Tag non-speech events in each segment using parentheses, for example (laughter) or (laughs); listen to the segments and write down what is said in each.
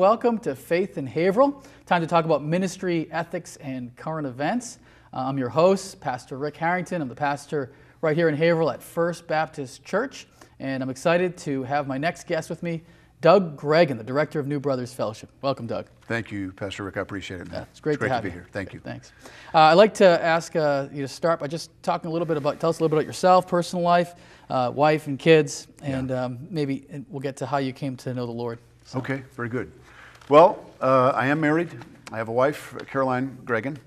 welcome to Faith in Haverhill. Time to talk about ministry, ethics, and current events. Uh, I'm your host, Pastor Rick Harrington. I'm the pastor right here in Haverhill at First Baptist Church, and I'm excited to have my next guest with me, Doug Gregan, the director of New Brothers Fellowship. Welcome, Doug. Thank you, Pastor Rick. I appreciate it. Yeah, it's great, it's great to, have be you. here. Thank you. Thanks. Uh, I'd like to ask uh, you to start by just talking a little bit about, tell us a little bit about yourself, personal life, uh, wife and kids, and um, maybe we'll get to how you came to know the Lord. So. Okay, very good. Well, uh, I am married. I have a wife, Caroline Gregan.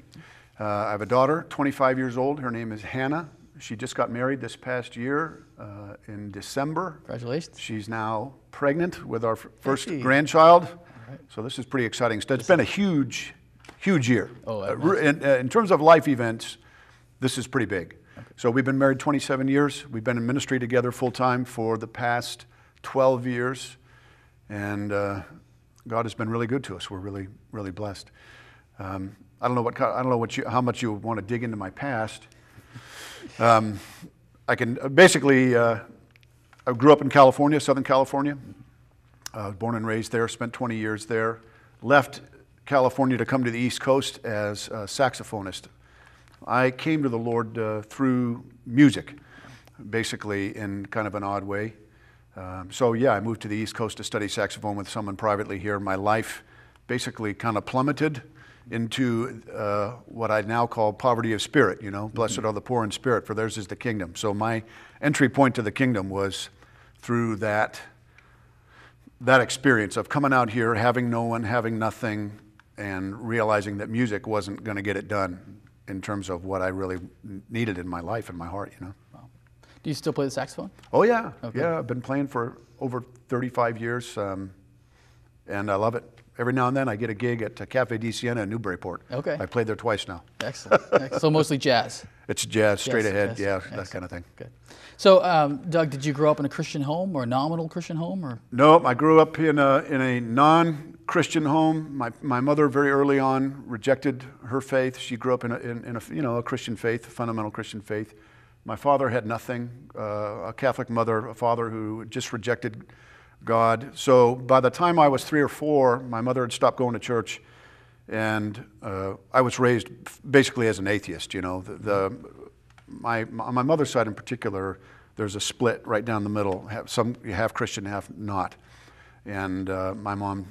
Uh, I have a daughter, 25 years old. Her name is Hannah. She just got married this past year uh, in December. Congratulations. She's now pregnant with our first hey. grandchild. Right. So this is pretty exciting. It's this been a huge, huge year. Oh, uh, in, in, terms of life events, this is pretty big. So we've been married 27 years. We've been in ministry together full time for the past 12 years. And uh, God has been really good to us. We're really, really blessed. Um, I don't know what I don't know what you, how much you want to dig into my past. Um, I can uh, basically. Uh, I grew up in California, Southern California. I was born and raised there. Spent 20 years there. Left California to come to the East Coast as a saxophonist. I came to the Lord uh, through music, basically in kind of an odd way. Um, so, yeah, I moved to the East Coast to study saxophone with someone privately here. My life basically kind of plummeted into uh, what I now call poverty of spirit. You know, blessed mm-hmm. are the poor in spirit, for theirs is the kingdom. So, my entry point to the kingdom was through that, that experience of coming out here, having no one, having nothing, and realizing that music wasn't going to get it done in terms of what I really needed in my life and my heart, you know. Do you still play the saxophone? Oh, yeah. Okay. Yeah, I've been playing for over 35 years, um, and I love it. Every now and then I get a gig at Cafe Di Siena in Newburyport. Okay. I played there twice now. (laughs) Excellent. so mostly jazz? It's jazz, straight yes, ahead, yes. yeah, Excellent. that kind of thing. Good. So, um, Doug, did you grow up in a Christian home or a nominal Christian home? or? No, I grew up in a, in a non Christian home. My, my mother, very early on, rejected her faith. She grew up in a, in, in a you know, a Christian faith, a fundamental Christian faith. My father had nothing, uh, a Catholic mother, a father who just rejected God. So by the time I was three or four, my mother had stopped going to church, and uh, I was raised basically as an atheist. You know, the, the my on my mother's side in particular, there's a split right down the middle. Some half Christian, half not, and uh, my mom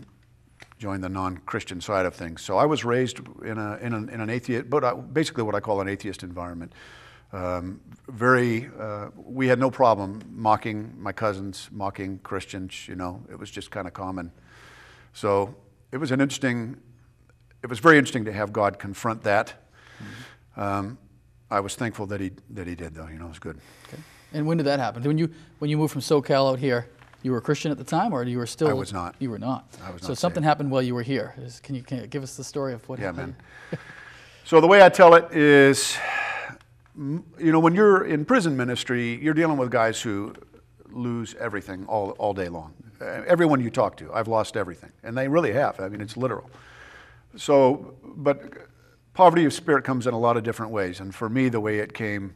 joined the non-Christian side of things. So I was raised in, a, in, an, in an atheist, but I, basically what I call an atheist environment. Um, very, uh, we had no problem mocking my cousins, mocking Christians, you know, it was just kind of common. So it was an interesting, it was very interesting to have God confront that. Mm-hmm. Um, I was thankful that he, that he did, though, you know, it was good. Okay. And when did that happen? When you, when you moved from SoCal out here, you were a Christian at the time, or you were still? I was not. You were not. I was not. so not something happened while you were here. Can you, can you give us the story of what yeah, happened? man. (laughs) so the way I tell it is, you know, when you're in prison ministry, you're dealing with guys who lose everything all, all day long. Everyone you talk to, I've lost everything. And they really have. I mean, it's literal. So, but poverty of spirit comes in a lot of different ways. And for me, the way it came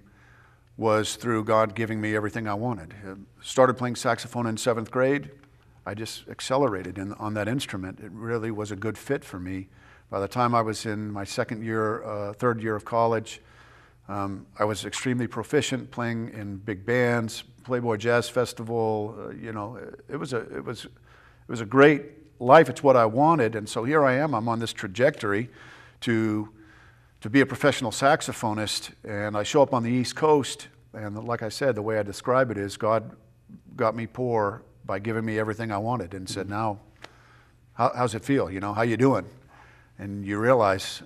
was through God giving me everything I wanted. I started playing saxophone in seventh grade. I just accelerated in, on that instrument. It really was a good fit for me. By the time I was in my second year, uh, third year of college, um, I was extremely proficient playing in big bands, Playboy Jazz Festival. Uh, you know, it was a it was it was a great life. It's what I wanted, and so here I am. I'm on this trajectory to to be a professional saxophonist, and I show up on the East Coast. And like I said, the way I describe it is God got me poor by giving me everything I wanted, and said, "Now, how, how's it feel? You know, how you doing?" And you realize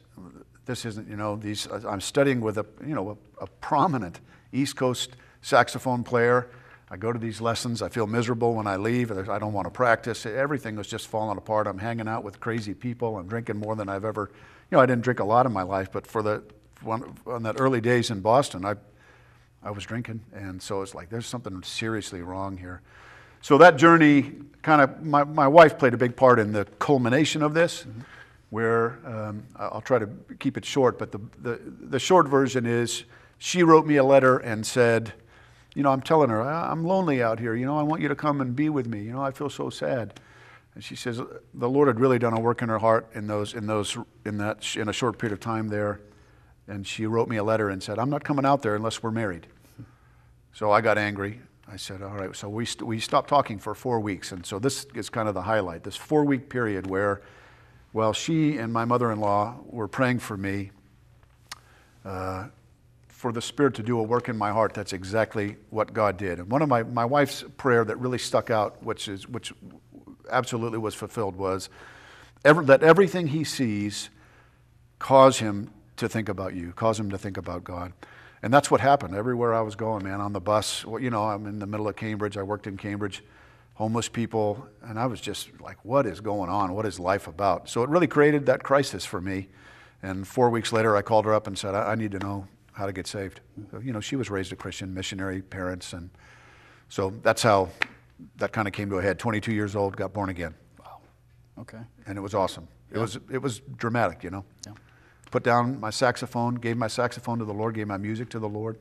this isn't, you know, these, I'm studying with a, you know, a, a prominent East Coast saxophone player. I go to these lessons. I feel miserable when I leave. I don't want to practice. Everything was just falling apart. I'm hanging out with crazy people. I'm drinking more than I've ever, you know, I didn't drink a lot in my life, but for the, one, on that early days in Boston, I, I was drinking. And so it's like, there's something seriously wrong here. So that journey kind of, my, my wife played a big part in the culmination of this. Mm-hmm where um, I'll try to keep it short, but the, the, the, short version is she wrote me a letter and said, You know, I'm telling her, I'm lonely out here. You know, I want you to come and be with me. You know, I feel so sad. And she says the Lord had really done a work in her heart in those in those in that in a short period of time there. And she wrote me a letter and said, "I'm not coming out there unless we're married." So I got angry. I said, "All right." So we st- we stopped talking for four weeks, and so this is kind of the highlight. This four week period where, while she and my mother in law were praying for me. Uh, for the Spirit to do a work in my heart, that's exactly what God did. And one of my, my wife's prayer that really stuck out, which is which absolutely was fulfilled, was ever, that everything he sees cause him to think about you, cause him to think about God. And that's what happened everywhere I was going, man. On the bus, well, you know, I'm in the middle of Cambridge. I worked in Cambridge, homeless people, and I was just like, what is going on? What is life about? So it really created that crisis for me. And four weeks later, I called her up and said, I, I need to know how to get saved. So, you know, she was raised a Christian, missionary parents, and so that's how that kind of came to a head. 22 years old, got born again. Wow. Okay. And it was awesome. It was it was dramatic, you know. Yeah. Put down my saxophone, gave my saxophone to the Lord, gave my music to the Lord,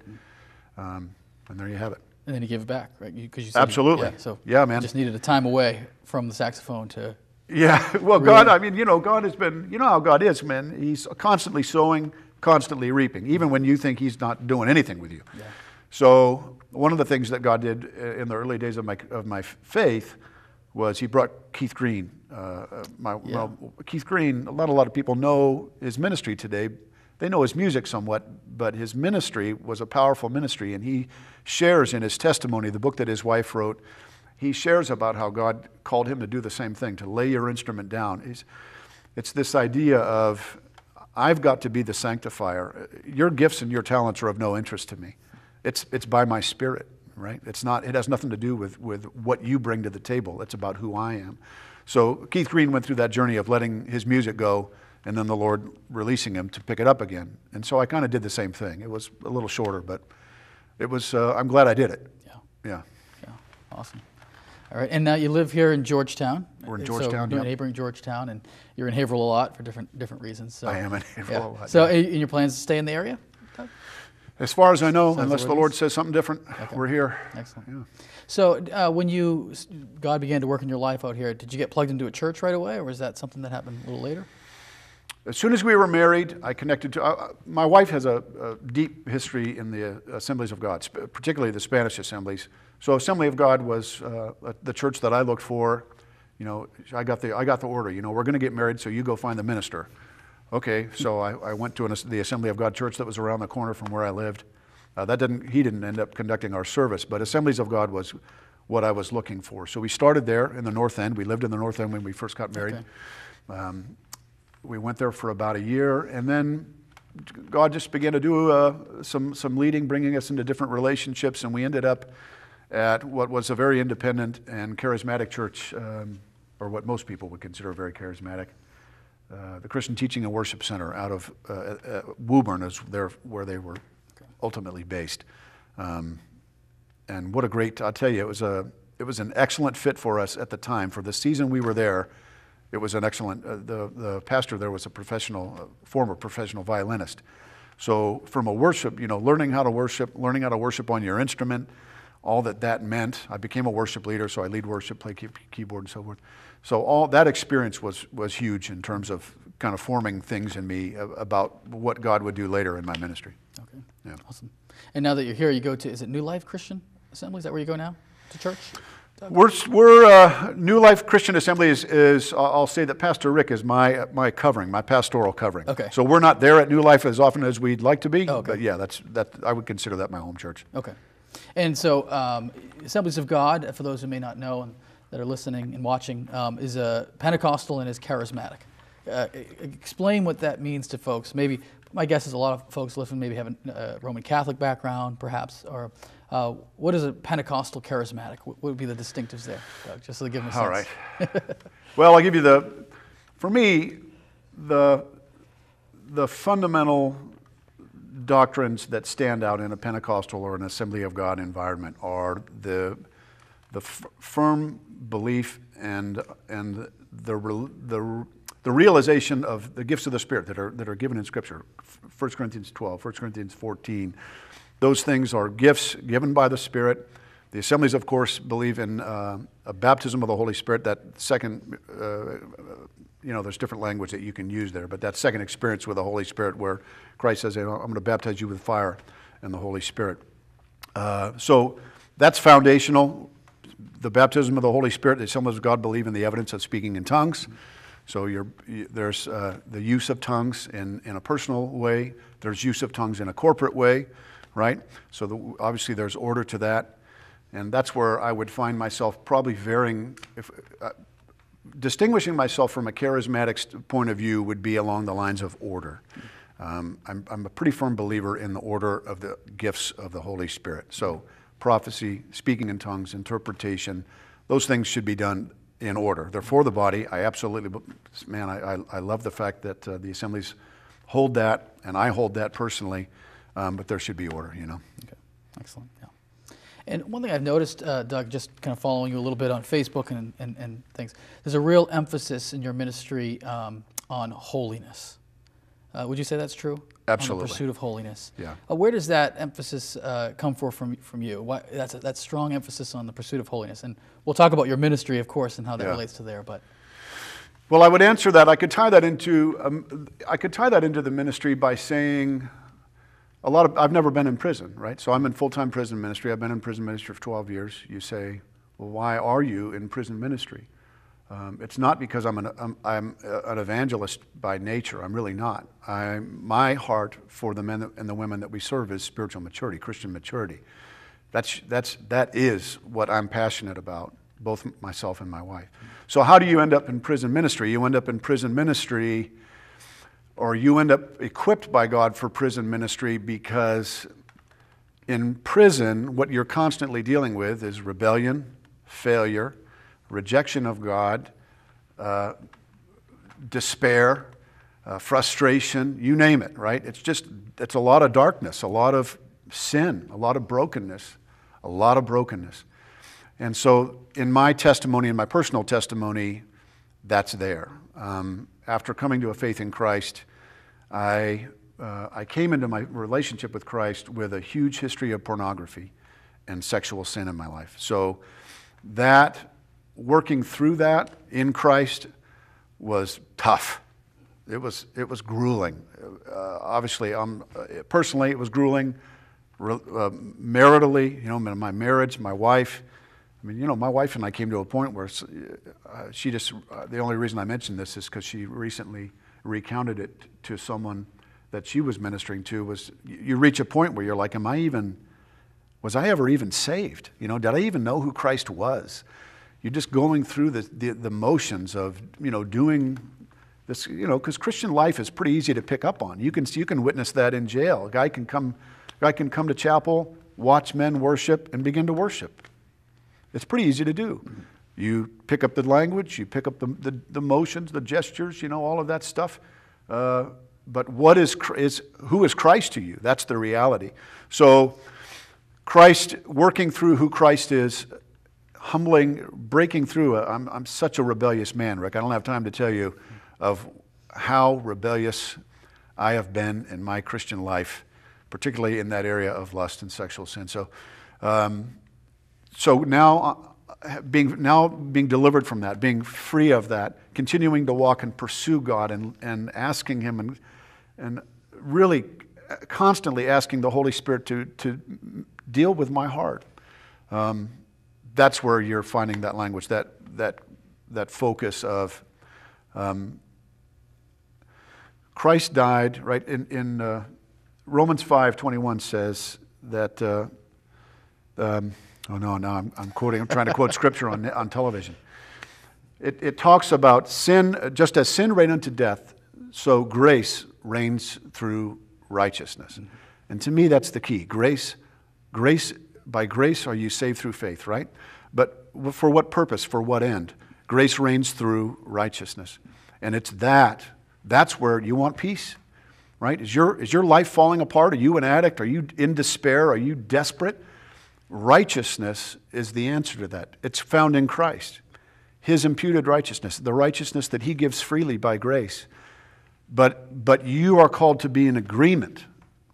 um, and there you have it. And then you give it back, right? Because you, said you- Absolutely. yeah, so Yeah, man. You just needed a time away from the saxophone to. Yeah, (laughs) well, God, I mean, you know, God has been, you know how God is, man. He's constantly sowing, constantly reaping, even when you think He's not doing anything with you. Yeah. So, one of the things that God did uh, in the early days of my, of my faith was He brought Keith Green. Uh, uh, my, Yeah. well, Keith Green, not a lot of people know his ministry today. They know his music somewhat, but his ministry was a powerful ministry, and he shares in his testimony, the book that his wife wrote, he shares about how God called him to do the same thing, to lay your instrument down. He's, it's this idea of, I've got to be the sanctifier. Your gifts and your talents are of no interest to me. It's, it's by my spirit, right? It's not, it has nothing to do with, with what you bring to the table. It's about who I am. So Keith Green went through that journey of letting his music go and then the Lord releasing him to pick it up again. And so I kind of did the same thing. It was a little shorter, but it was, uh, I'm glad I did it. Yeah. Yeah. Yeah. Awesome. All right. And now you live here in Georgetown. We're in So, Georgetown, you're yep. neighboring Georgetown, and you're in Haverhill a lot for different different reasons. So. I am in Haverhill a lot, So, yeah. in your plans to stay in the area? As far as I know, Sounds unless the the way it Lord says something different, we're here. Excellent. Yeah. So, uh, when you God began to work in your life out here, did you get plugged into a church right away, or was that something that happened a little later? As soon as we were married, I connected to. Uh, my wife has a, a deep history in the uh, Assemblies of God, particularly the Spanish assemblies. So, Assembly of God was uh, uh, the church that I looked for. You know, I got the I got the order. You know, we're going to get married, so you go find the minister. Okay, so I, I went to an, the Assembly of God church that was around the corner from where I lived. Uh, that didn't he didn't end up conducting our service, but Assemblies of God was what I was looking for. So we started there in the North End. We lived in the North End when we first got married. Okay. Um, we went there for about a year, and then God just began to do uh, some some leading, bringing us into different relationships, and we ended up at what was a very independent and charismatic church, um, or what most people would consider very charismatic. Uh, the Christian Teaching and Worship Center out of uh, uh, Woburn is there where they were ultimately based. Um, and what a great! I'll tell you, it was a it was an excellent fit for us at the time. For the season we were there, it was an excellent. Uh, the the pastor there was a professional, uh, former professional violinist. So from a worship, you know, learning how to worship, learning how to worship on your instrument, all that that meant. I became a worship leader, so I lead worship, play key, keyboard, and so forth. So all that experience was was huge in terms of kind of forming things in me about what God would do later in my ministry. Okay. Yeah. Awesome. And now that you're here, you go to is it New Life Christian Assembly? Is that where you go now to church? We're, we're uh, New Life Christian Assembly is, is I'll say that Pastor Rick is my, my covering, my pastoral covering. Okay. So we're not there at New Life as often as we'd like to be, Oh, okay. but yeah, that's, that, I would consider that my home church. Okay. And so, um, Assemblies of God, for those who may not know and that are listening and watching, um, is a Pentecostal and is charismatic. Uh, explain what that means to folks. Maybe my guess is a lot of folks listening maybe have a uh, Roman Catholic background, perhaps, or uh, what is a Pentecostal charismatic? What would be the distinctives there, Doug, just so to give them a sense? All right. well, I'll give you the, for me, the, the fundamental doctrines that stand out in a Pentecostal or an Assembly of God environment are the, the f- firm belief and, and the, re- the, the realization of the gifts of the Spirit that are, that are given in Scripture. F- 1 Corinthians 12, 1 Corinthians 14. Those things are gifts given by the Spirit The assemblies, of course, believe in uh, a baptism of the Holy Spirit. That second, uh, you know, there's different language that you can use there, but that second experience with the Holy Spirit where Christ says, I'm going to baptize you with fire and the Holy Spirit. Uh, so that's foundational. The baptism of the Holy Spirit, the assemblies of God believe in the evidence of speaking in tongues. So there's uh, the use of tongues in, in a personal way, there's use of tongues in a corporate way, right? So the, obviously there's order to that. And that's where I would find myself probably varying, if, uh, distinguishing myself from a charismatic point of view would be along the lines of order. Um, I'm, I'm, a pretty firm believer in the order of the gifts of the Holy Spirit. So, prophecy, speaking in tongues, interpretation, those things should be done in order. They're for the body. I absolutely, man, I, I, I love the fact that uh, the assemblies hold that, and I hold that personally, um, but there should be order, you know. Okay, excellent. Yeah. And one thing I've noticed, uh, Doug, just kind of following you a little bit on Facebook and, and, and things, there's a real emphasis in your ministry um, on holiness. Uh, would you say that's true? Absolutely. Pursuit of holiness. Yeah. Uh, where does that emphasis uh, come for from, from you? Why, that's a, that strong emphasis on the pursuit of holiness. And we'll talk about your ministry, of course, and how that yeah. relates to there. But well, I would answer that. I could tie that into um, I could tie that into the ministry by saying a lot of, I've never been in prison, right? So I'm in full time prison ministry. I've been in prison ministry for 12 years. You say, well, why are you in prison ministry? Um, it's not because I'm an, I'm, I'm, an evangelist by nature. I'm really not. I, my heart for the men and the women that we serve is spiritual maturity, Christian maturity. That's, that's, that is what I'm passionate about, both myself and my wife. So, how do you end up in prison ministry? You end up in prison ministry or you end up equipped by God for prison ministry because in prison, what you're constantly dealing with is rebellion, failure, rejection of God, uh, despair, uh, frustration, you name it, right? It's just, it's a lot of darkness, a lot of sin, a lot of brokenness, a lot of brokenness. And so, in my testimony, in my personal testimony, that's there. Um, after coming to a faith in Christ, I, uh, I came into my relationship with Christ with a huge history of pornography and sexual sin in my life. So that, working through that in Christ was tough. It was, it was grueling. Uh, obviously, um, personally, it was grueling. Uh, maritally, you know, my marriage, my wife. I mean, you know, my wife and I came to a point where uh, she just, uh, the only reason I mention this is because she recently recounted it to someone that she was ministering to was you reach a point where you're like, Am I even, was I ever even saved? You know, did I even know who Christ was? You're just going through the, the, the motions of, you know, doing this, you know, because Christian life is pretty easy to pick up on. You can, you can witness that in jail. A guy can come, a guy can come to chapel, watch men worship, and begin to worship. It's pretty easy to do. You pick up the language, you pick up the, the, the motions, the gestures, you know, all of that stuff. Uh, but what is, is, who is Christ to you? That's the reality. So, Christ, working through who Christ is, humbling, breaking through. i am I'm such a rebellious man, Rick. I don't have time to tell you of how rebellious I have been in my Christian life, particularly in that area of lust and sexual sin. So, um, so now being now being delivered from that, being free of that, continuing to walk and pursue God and, and asking Him and, and really constantly asking the Holy Spirit to, to deal with my heart. Um, that's where you're finding that language, that, that, that focus of um, Christ died, right? In, in uh, Romans 5 21 says that. Uh, um, Oh, no, no, I'm, I'm quoting, I'm trying to quote scripture on, on television. It, it talks about sin, just as sin reigned unto death, so grace reigns through righteousness. Mm-hmm. And to me, that's the key. Grace, grace, by grace are you saved through faith, right? But for what purpose? For what end? Grace reigns through righteousness. And it's that, that's where you want peace, right? Is your, is your life falling apart? Are you an addict? Are you in despair? Are you desperate? Righteousness is the answer to that. It's found in Christ. His imputed righteousness, the righteousness that He gives freely by grace. But, but you are called to be in agreement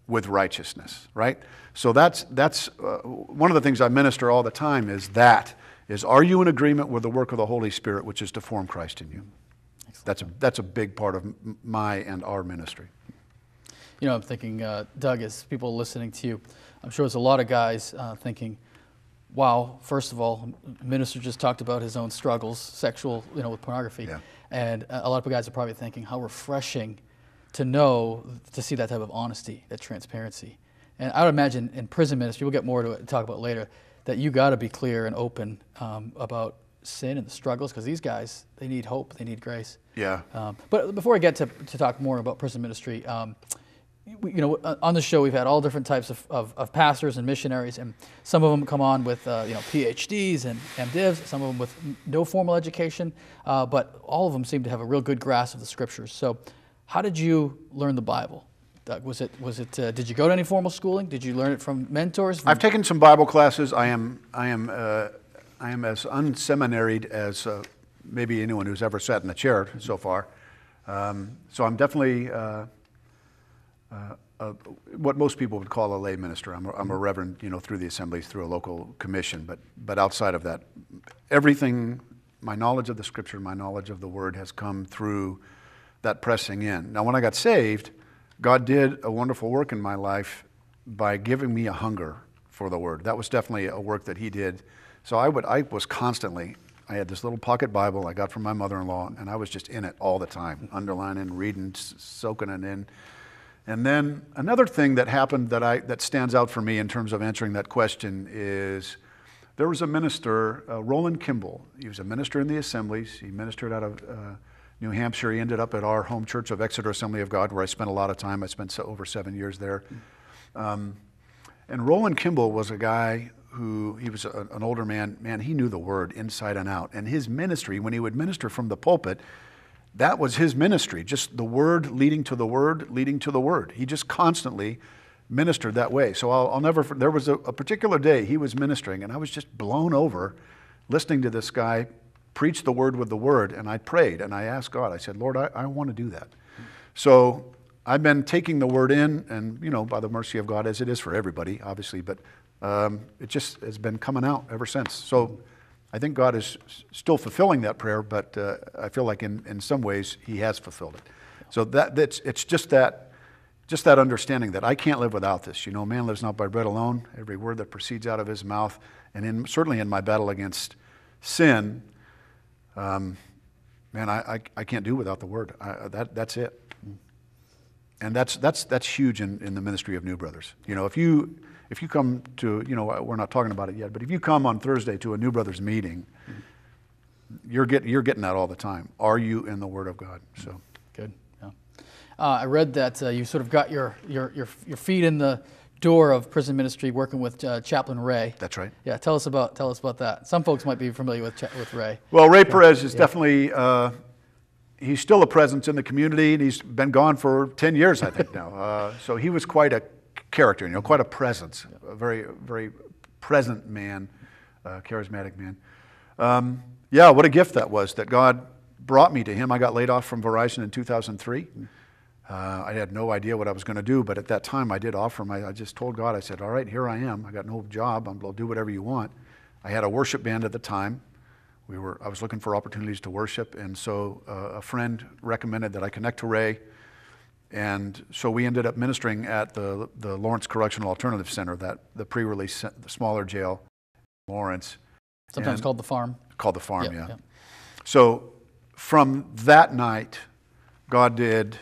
with righteousness, right? So that's, that's uh, one of the things I minister all the time is that, is are you in agreement with the work of the Holy Spirit, which is to form Christ in you? That's a, that's a big part of my and our ministry. You know, I'm thinking, uh, Doug, as people listening to you, I'm sure there's a lot of guys uh, thinking, wow, first of all, minister just talked about his own struggles, sexual, you know, with pornography. Yeah. And a lot of guys are probably thinking, how refreshing to know, to see that type of honesty, that transparency. And I would imagine in prison ministry, we'll get more to talk about later, that you got to be clear and open um, about sin and the struggles because these guys, they need hope, they need grace. Yeah. Um, but before I get to, to talk more about prison ministry, um, you know, on the show we've had all different types of, of, of, pastors and missionaries, and some of them come on with uh, you know PhDs and MDivs, some of them with no formal education, uh, but all of them seem to have a real good grasp of the scriptures. So, how did you learn the Bible? Doug, was it was it? Uh, did you go to any formal schooling? Did you learn it from mentors? From I've taken some Bible classes. I am I am uh, I am as unseminaried as uh, maybe anyone who's ever sat in a chair so far. Um, so I'm definitely uh, uh, what most people would call a lay minister. I'm a, I'm a reverend, you know, through the assemblies, through a local commission. But, but outside of that, everything, my knowledge of the scripture, my knowledge of the word has come through that pressing in. Now, when I got saved, God did a wonderful work in my life by giving me a hunger for the word. That was definitely a work that He did. So I would, I was constantly, I had this little pocket Bible I got from my mother-in-law, and I was just in it all the time, underlining, reading, soaking it in. And then another thing that happened that, I, that stands out for me in terms of answering that question is there was a minister, uh, Roland Kimball. He was a minister in the assemblies. He ministered out of uh, New Hampshire. He ended up at our home church of Exeter Assembly of God, where I spent a lot of time. I spent over seven years there. Um, and Roland Kimball was a guy who, he was a, an older man. Man, he knew the word inside and out. And his ministry, when he would minister from the pulpit, that was his ministry, just the word leading to the word, leading to the word. He just constantly ministered that way. So I'll, I'll never, there was a, a, particular day he was ministering, and I was just blown over listening to this guy preach the word with the word. And I prayed and I asked God, I said, Lord, I, I want to do that. So I've been taking the word in, and, you know, by the mercy of God, as it is for everybody, obviously, but um, it just has been coming out ever since. So, I think God is still fulfilling that prayer, but uh, I feel like in, in some ways He has fulfilled it. So that, that's, it's just that, just that understanding that I can't live without this. You know, man lives not by bread alone. Every word that proceeds out of his mouth, and in, certainly in my battle against sin, um, man, I, I, I, can't do without the word. I, that, that's it. And that's, that's, that's huge in, in the ministry of New Brothers. You know, if you, if you come to, you know, we're not talking about it yet, but if you come on Thursday to a New Brothers meeting, you're, get, you're getting that all the time. Are you in the Word of God? So good. Yeah. Uh, I read that uh, you sort of got your, your, your, your feet in the door of prison ministry working with uh, Chaplain Ray. That's right. Yeah, tell us about tell us about that. Some folks might be familiar with with Ray. Well, Ray Perez is yeah. definitely uh, he's still a presence in the community, and he's been gone for ten years, I think now. Uh, so he was quite a character, you know, quite a presence, a very, very present man, uh, charismatic man. Um, yeah, what a gift that was that God brought me to him. I got laid off from Verizon in 2003. Uh, I had no idea what I was going to do, but at that time I did offer him. I, I, just told God, I said, All right, here I am. I got no job. I'll do whatever you want. I had a worship band at the time. We were, I was looking for opportunities to worship, and so uh, a friend recommended that I connect to Ray. And so we ended up ministering at the, the Lawrence Correctional Alternative Center, that the pre-release uh, the smaller jail, Lawrence. Sometimes called the farm. Called the farm, yeah. yeah. So from that night, God did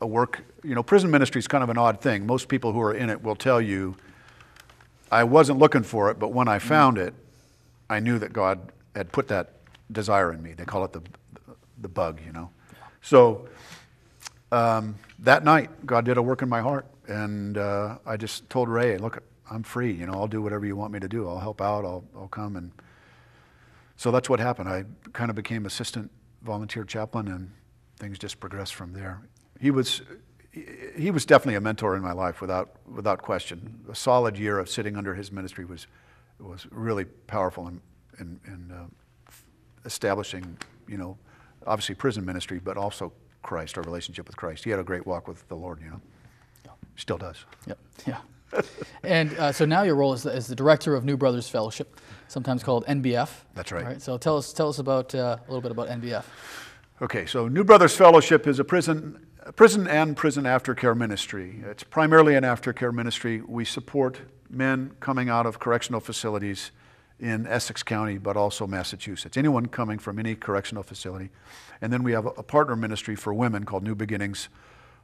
a work. You know, prison ministry is kind of an odd thing. Most people who are in it will tell you, I wasn't looking for it, but when I mm-hmm. found it, I knew that God had put that desire in me. They call it the, the bug, you know. So um, that night, God did a work in my heart, and uh, I just told Ray, "Look, I'm free. You know, I'll do whatever you want me to do. I'll help out. I'll, I'll come." And so that's what happened. I kind of became assistant volunteer chaplain, and things just progressed from there. He was he was definitely a mentor in my life, without without question. A solid year of sitting under his ministry was was really powerful in in, in uh, establishing, you know, obviously prison ministry, but also Christ, our relationship with Christ. He had a great walk with the Lord, you know. Still does. Yep. (laughs) Yeah. and uh, so now your role is the, is the director of New Brothers Fellowship, sometimes called NBF. That's right. All right. So tell us tell us about uh, a little bit about NBF. Okay, so New Brothers Fellowship is a prison, prison and prison aftercare ministry. It's primarily an aftercare ministry. We support men coming out of correctional facilities in Essex County, but also Massachusetts. Anyone coming from any correctional facility. And then we have a partner ministry for women called New Beginnings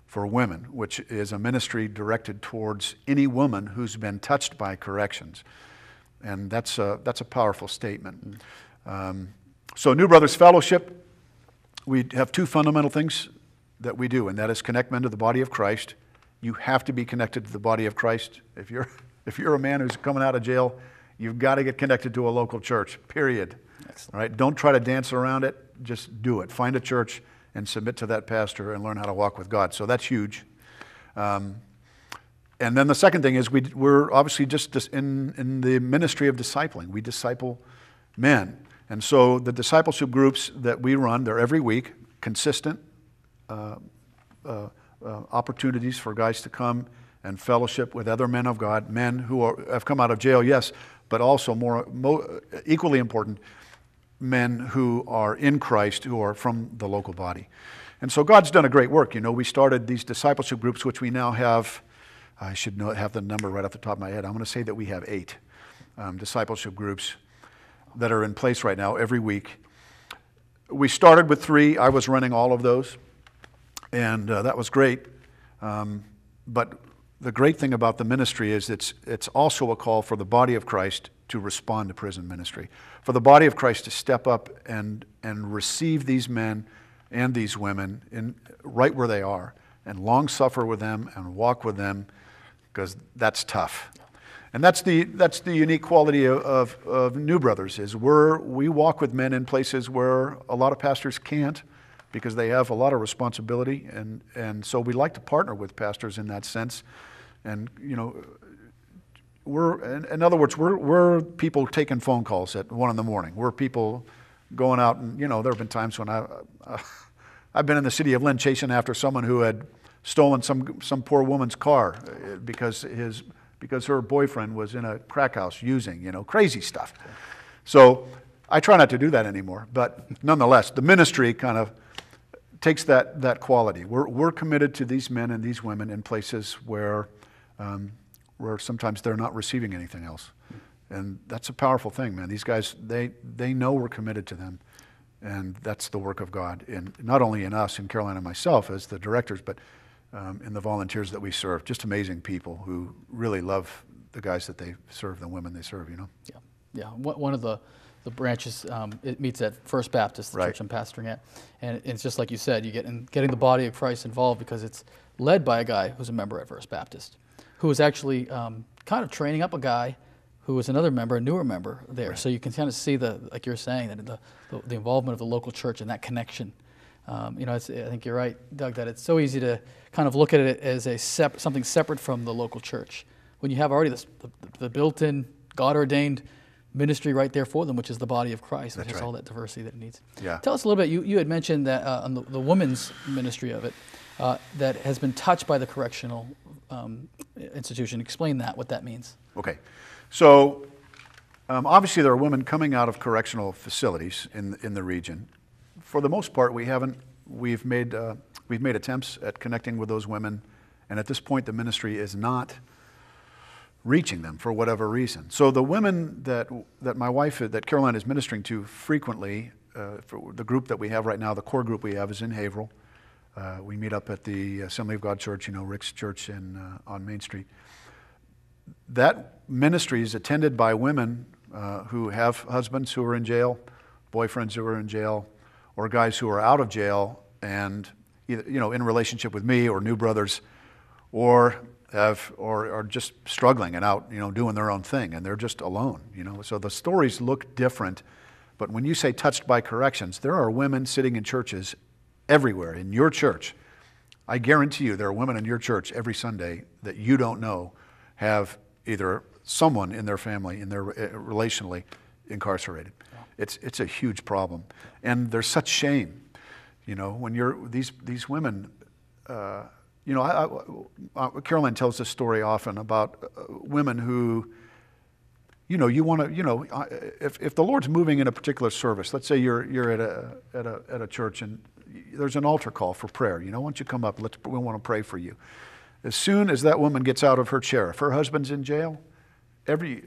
for Women, which is a ministry directed towards any woman who's been touched by corrections. And that's a, that's a powerful statement. Um, so, New Brothers Fellowship we have two fundamental things that we do, and that is connect men to the body of Christ. You have to be connected to the body of Christ. If you're, (laughs) if you're a man who's coming out of jail, you've got to get connected to a local church, period. Excellent. All right? Don't try to dance around it, just do it. Find a church and submit to that pastor and learn how to walk with God. So that's huge. Um, and then the second thing is we, we're obviously just in, in the ministry of discipling. We disciple men. And so the discipleship groups that we run, they're every week, consistent uh, uh, uh, opportunities for guys to come and fellowship with other men of God, men who are, have come out of jail, yes, but also more, equally important, men who are in Christ, who are from the local body. And so God's done a great work. You know, we started these discipleship groups, which we now have. I should know, have the number right off the top of my head. I'm going to say that we have eight um, discipleship groups that are in place right now every week. We started with three. I was running all of those, and uh, that was great. Um, but the great thing about the ministry is it's, it's also a call for the body of Christ to respond to prison ministry, for the body of Christ to step up and, and receive these men and these women in, right where they are and long suffer with them and walk with them because that's tough. And that's the, that's the unique quality of, of, of, New Brothers is we're, we walk with men in places where a lot of pastors can't because they have a lot of responsibility. And, and so we like to partner with pastors in that sense. And, you know, we're, in, in other words, we're, we're people taking phone calls at one in the morning. We're people going out and, you know, there have been times when I, uh, (laughs) I've been in the city of Lynn chasing after someone who had stolen some, some poor woman's car uh, because his because her boyfriend was in a crack house using, you know, crazy stuff. So I try not to do that anymore. But nonetheless, the ministry kind of takes that, that quality. We're, we're committed to these men and these women in places where, um, where sometimes they're not receiving anything else. And that's a powerful thing, man. These guys, they, they know we're committed to them. And that's the work of God, in, not only in us, in Caroline and myself as the directors, but um, and the volunteers that we serve. Just amazing people who really love the guys that they serve, the women they serve, you know? Yeah, yeah. One of the, the branches, um, it meets at First Baptist, the right. church I'm pastoring at. And it's just like you said, you get in getting the body of Christ involved because it's led by a guy who's a member at First Baptist, who is actually um, kind of training up a guy who was another member, a newer member there. Right. So you can kind of see the, like you're saying, that the, the, the involvement of the local church and that connection um, you know, I think you're right, Doug, that it's so easy to kind of look at it as a sep- something separate from the local church when you have already this, the, the built-in, God-ordained ministry right there for them, which is the body of Christ, which has right. all that diversity that it needs. Yeah. Tell us a little bit. You, you had mentioned that uh, on the, the women's ministry of it, uh, that has been touched by the correctional um, institution. Explain that, what that means. Okay. So um, obviously, there are women coming out of correctional facilities in, in the region for the most part, we haven't. We've made, uh, we've made attempts at connecting with those women, and at this point, the ministry is not reaching them for whatever reason. So the women that, that my wife, that Caroline is ministering to frequently, uh, for the group that we have right now, the core group we have is in Haverhill. Uh, we meet up at the Assembly of God Church, you know, Rick's Church in, uh, on Main Street. That ministry is attended by women uh, who have husbands who are in jail, boyfriends who are in jail, or guys who are out of jail and either, you know in relationship with me or new brothers or have or are just struggling and out you know doing their own thing and they're just alone you know so the stories look different but when you say touched by corrections there are women sitting in churches everywhere in your church i guarantee you there are women in your church every sunday that you don't know have either someone in their family in their uh, relationally incarcerated it's, it's a huge problem. And there's such shame. You know, when you're, these, these women, uh, you know, I, I, uh, Caroline tells this story often about uh, women who, you know, you want to, you know, if, if the Lord's moving in a particular service, let's say you're, you're at, a, at, a, at a church and there's an altar call for prayer. You know, why don't you come up? Let's, we want to pray for you. As soon as that woman gets out of her chair, if her husband's in jail, every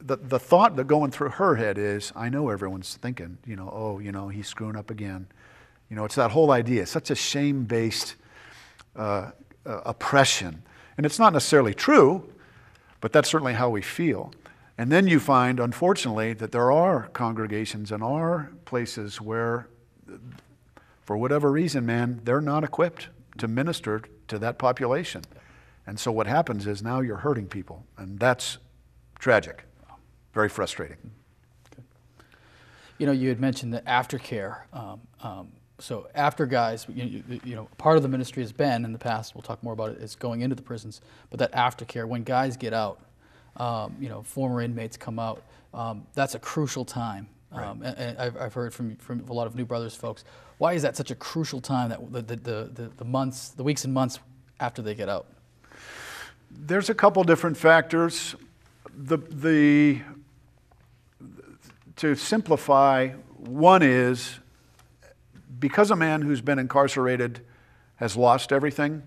the, the thought that going through her head is, I know everyone's thinking, you know, oh, you know, he's screwing up again. You know, it's that whole idea, such a shame-based uh, uh, oppression. And it's not necessarily true, but that's certainly how we feel. And then you find, unfortunately, that there are congregations and are places where, for whatever reason, man, they're not equipped to minister to that population. And so what happens is now you're hurting people, and that's tragic, very frustrating. You know, you had mentioned the aftercare. Um, um, so after guys, you, you, know, part of the ministry has been in the past. We'll talk more about it. Is going into the prisons, but that aftercare when guys get out, um, you know, former inmates come out. Um, that's a crucial time. Right. Um, and, and I've, I've, heard from, from a lot of New Brothers folks. Why is that such a crucial time? That the, the, the, the months, the weeks and months after they get out. There's a couple different factors. The the to simplify, one is because a man who's been incarcerated has lost everything,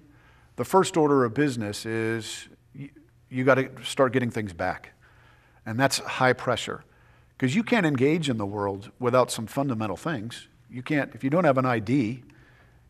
the first order of business is you, you got to start getting things back. And that's high pressure. Because you can't engage in the world without some fundamental things. You can't, if you don't have an ID,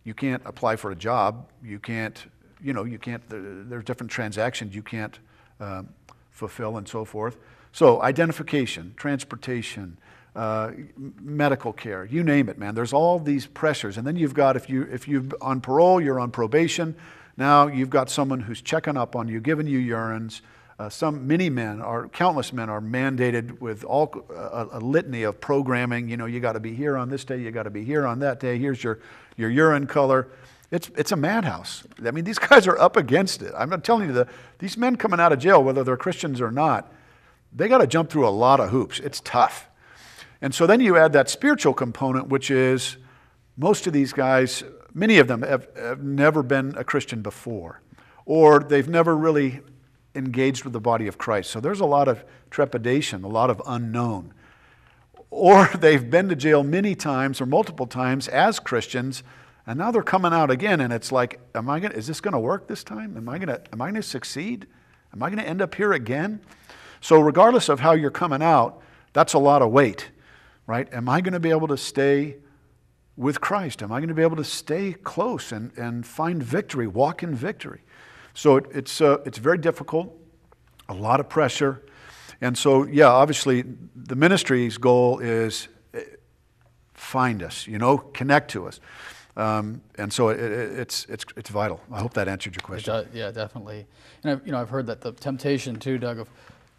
you can't apply for a job. You can't, you know, you can't, there's different transactions you can't um, fulfill and so forth. So, identification, transportation, uh, medical care, you name it, man. There's all these pressures. And then you've got, if, you, if you're on parole, you're on probation. Now you've got someone who's checking up on you, giving you urines. Uh, some many men are countless men are mandated with all a, a litany of programming. You know, you got to be here on this day, you got to be here on that day. Here's your your urine color. It's it's a madhouse. I mean, these (laughs) guys are up against it. I'm not telling you the these men coming out of jail, whether they're Christians or not, they got to jump through a lot of hoops. It's tough. And so then you add that spiritual component, which is most of these guys, many of them have, have never been a Christian before, or they've never really engaged with the body of Christ. So there's a lot of trepidation, a lot of unknown. Or (laughs) they've been to jail many times or multiple times as Christians, and now they're coming out again, and it's like, am I gonna, is this going to work this time? Am I going to, am I going to succeed? Am I going to end up here again? So regardless of how you're coming out, that's a lot of weight right? Am I going to be able to stay with Christ? Am I going to be able to stay close and, and find victory, walk in victory? So it, it's, uh, it's very difficult, a lot of pressure. And so, yeah, obviously, the ministry's goal is eh, find us, you know, connect to us. Um, and so it, it, it's, it's, it's vital. I hope that answered your question. Does, yeah, definitely. And I've, you know, I've heard that the temptation too, Doug, of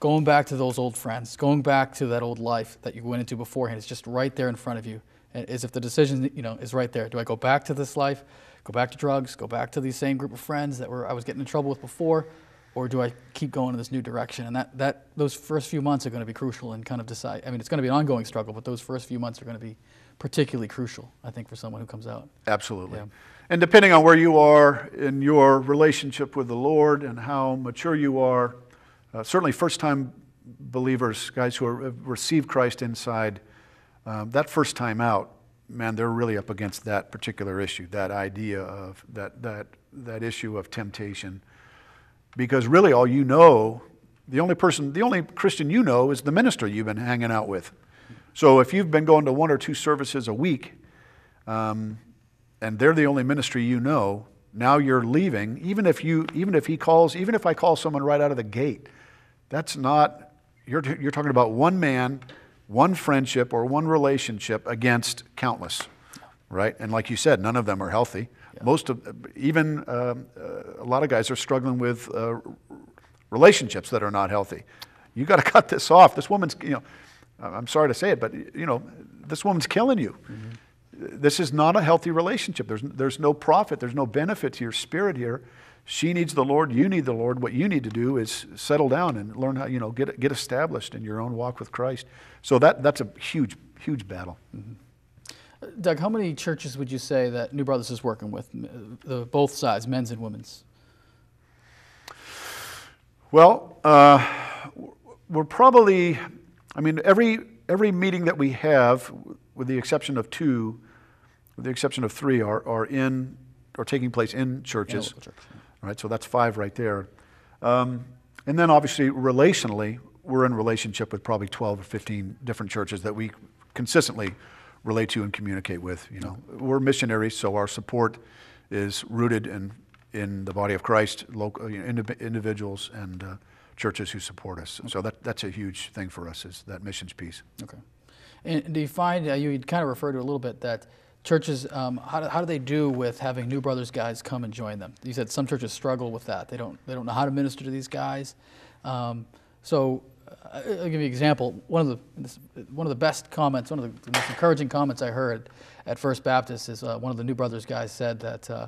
going back to those old friends, going back to that old life that you went into beforehand. It's just right there in front of you. And as if the decision, you know, is right there. Do I go back to this life, go back to drugs, go back to the same group of friends that were I was getting in trouble with before, or do I keep going in this new direction? And that, that those first few months are going to be crucial and kind of decide. I mean, it's going to be an ongoing struggle, but those first few months are going to be particularly crucial, I think, for someone who comes out. Absolutely. Yeah. And depending on where you are in your relationship with the Lord and how mature you are, uh, certainly first time believers, guys who have received Christ inside, um, that first time out, man, they're really up against that particular issue, that idea of that, that, that issue of temptation. Because really, all you know, the only person, the only Christian you know is the minister you've been hanging out with. So if you've been going to one or two services a week, um, and they're the only ministry you know, now you're leaving. Even if you, even if he calls, even if I call someone right out of the gate, that's not you're, you're talking about one man, one friendship, or one relationship against countless, right? And like you said, none of them are healthy. Yeah. Most of, even um, uh, a lot of guys are struggling with uh, relationships that are not healthy. You got to (laughs) cut this off. This woman's, you know, I'm sorry to say it, but you know, this woman's killing you. Mm-hmm. This is not a healthy relationship. There's, there's no profit. There's no benefit to your spirit here. She needs the Lord. You need the Lord. What you need to do is settle down and learn how, you know, get, get established in your own walk with Christ. So that, that's a huge, huge battle. Mm-hmm. Doug, how many churches would you say that New Brothers is working with, the, both sides, men's and women's? Well, uh, we're probably, I mean, every, every meeting that we have, with the exception of two, with the exception of three, are, are in, are taking place in churches. Yeah. Right, so that's five right there. Um, and then obviously, relationally, we're in relationship with probably 12 or 15 different churches that we consistently relate to and communicate with. You know, we're missionaries, so our support is rooted in in the body of Christ, local you know, individuals and uh, churches who support us. Okay. So that that's a huge thing for us is that missions piece. Okay. And do you find uh, you kind of referred to a little bit that churches um, how, do, how do they do with having new brothers guys come and join them? You said some churches struggle with that. They don't they don't know how to minister to these guys. Um, so I'll give you an example. One of the one of the best comments, one of the most encouraging comments I heard at First Baptist is uh, one of the New Brothers guys said that uh,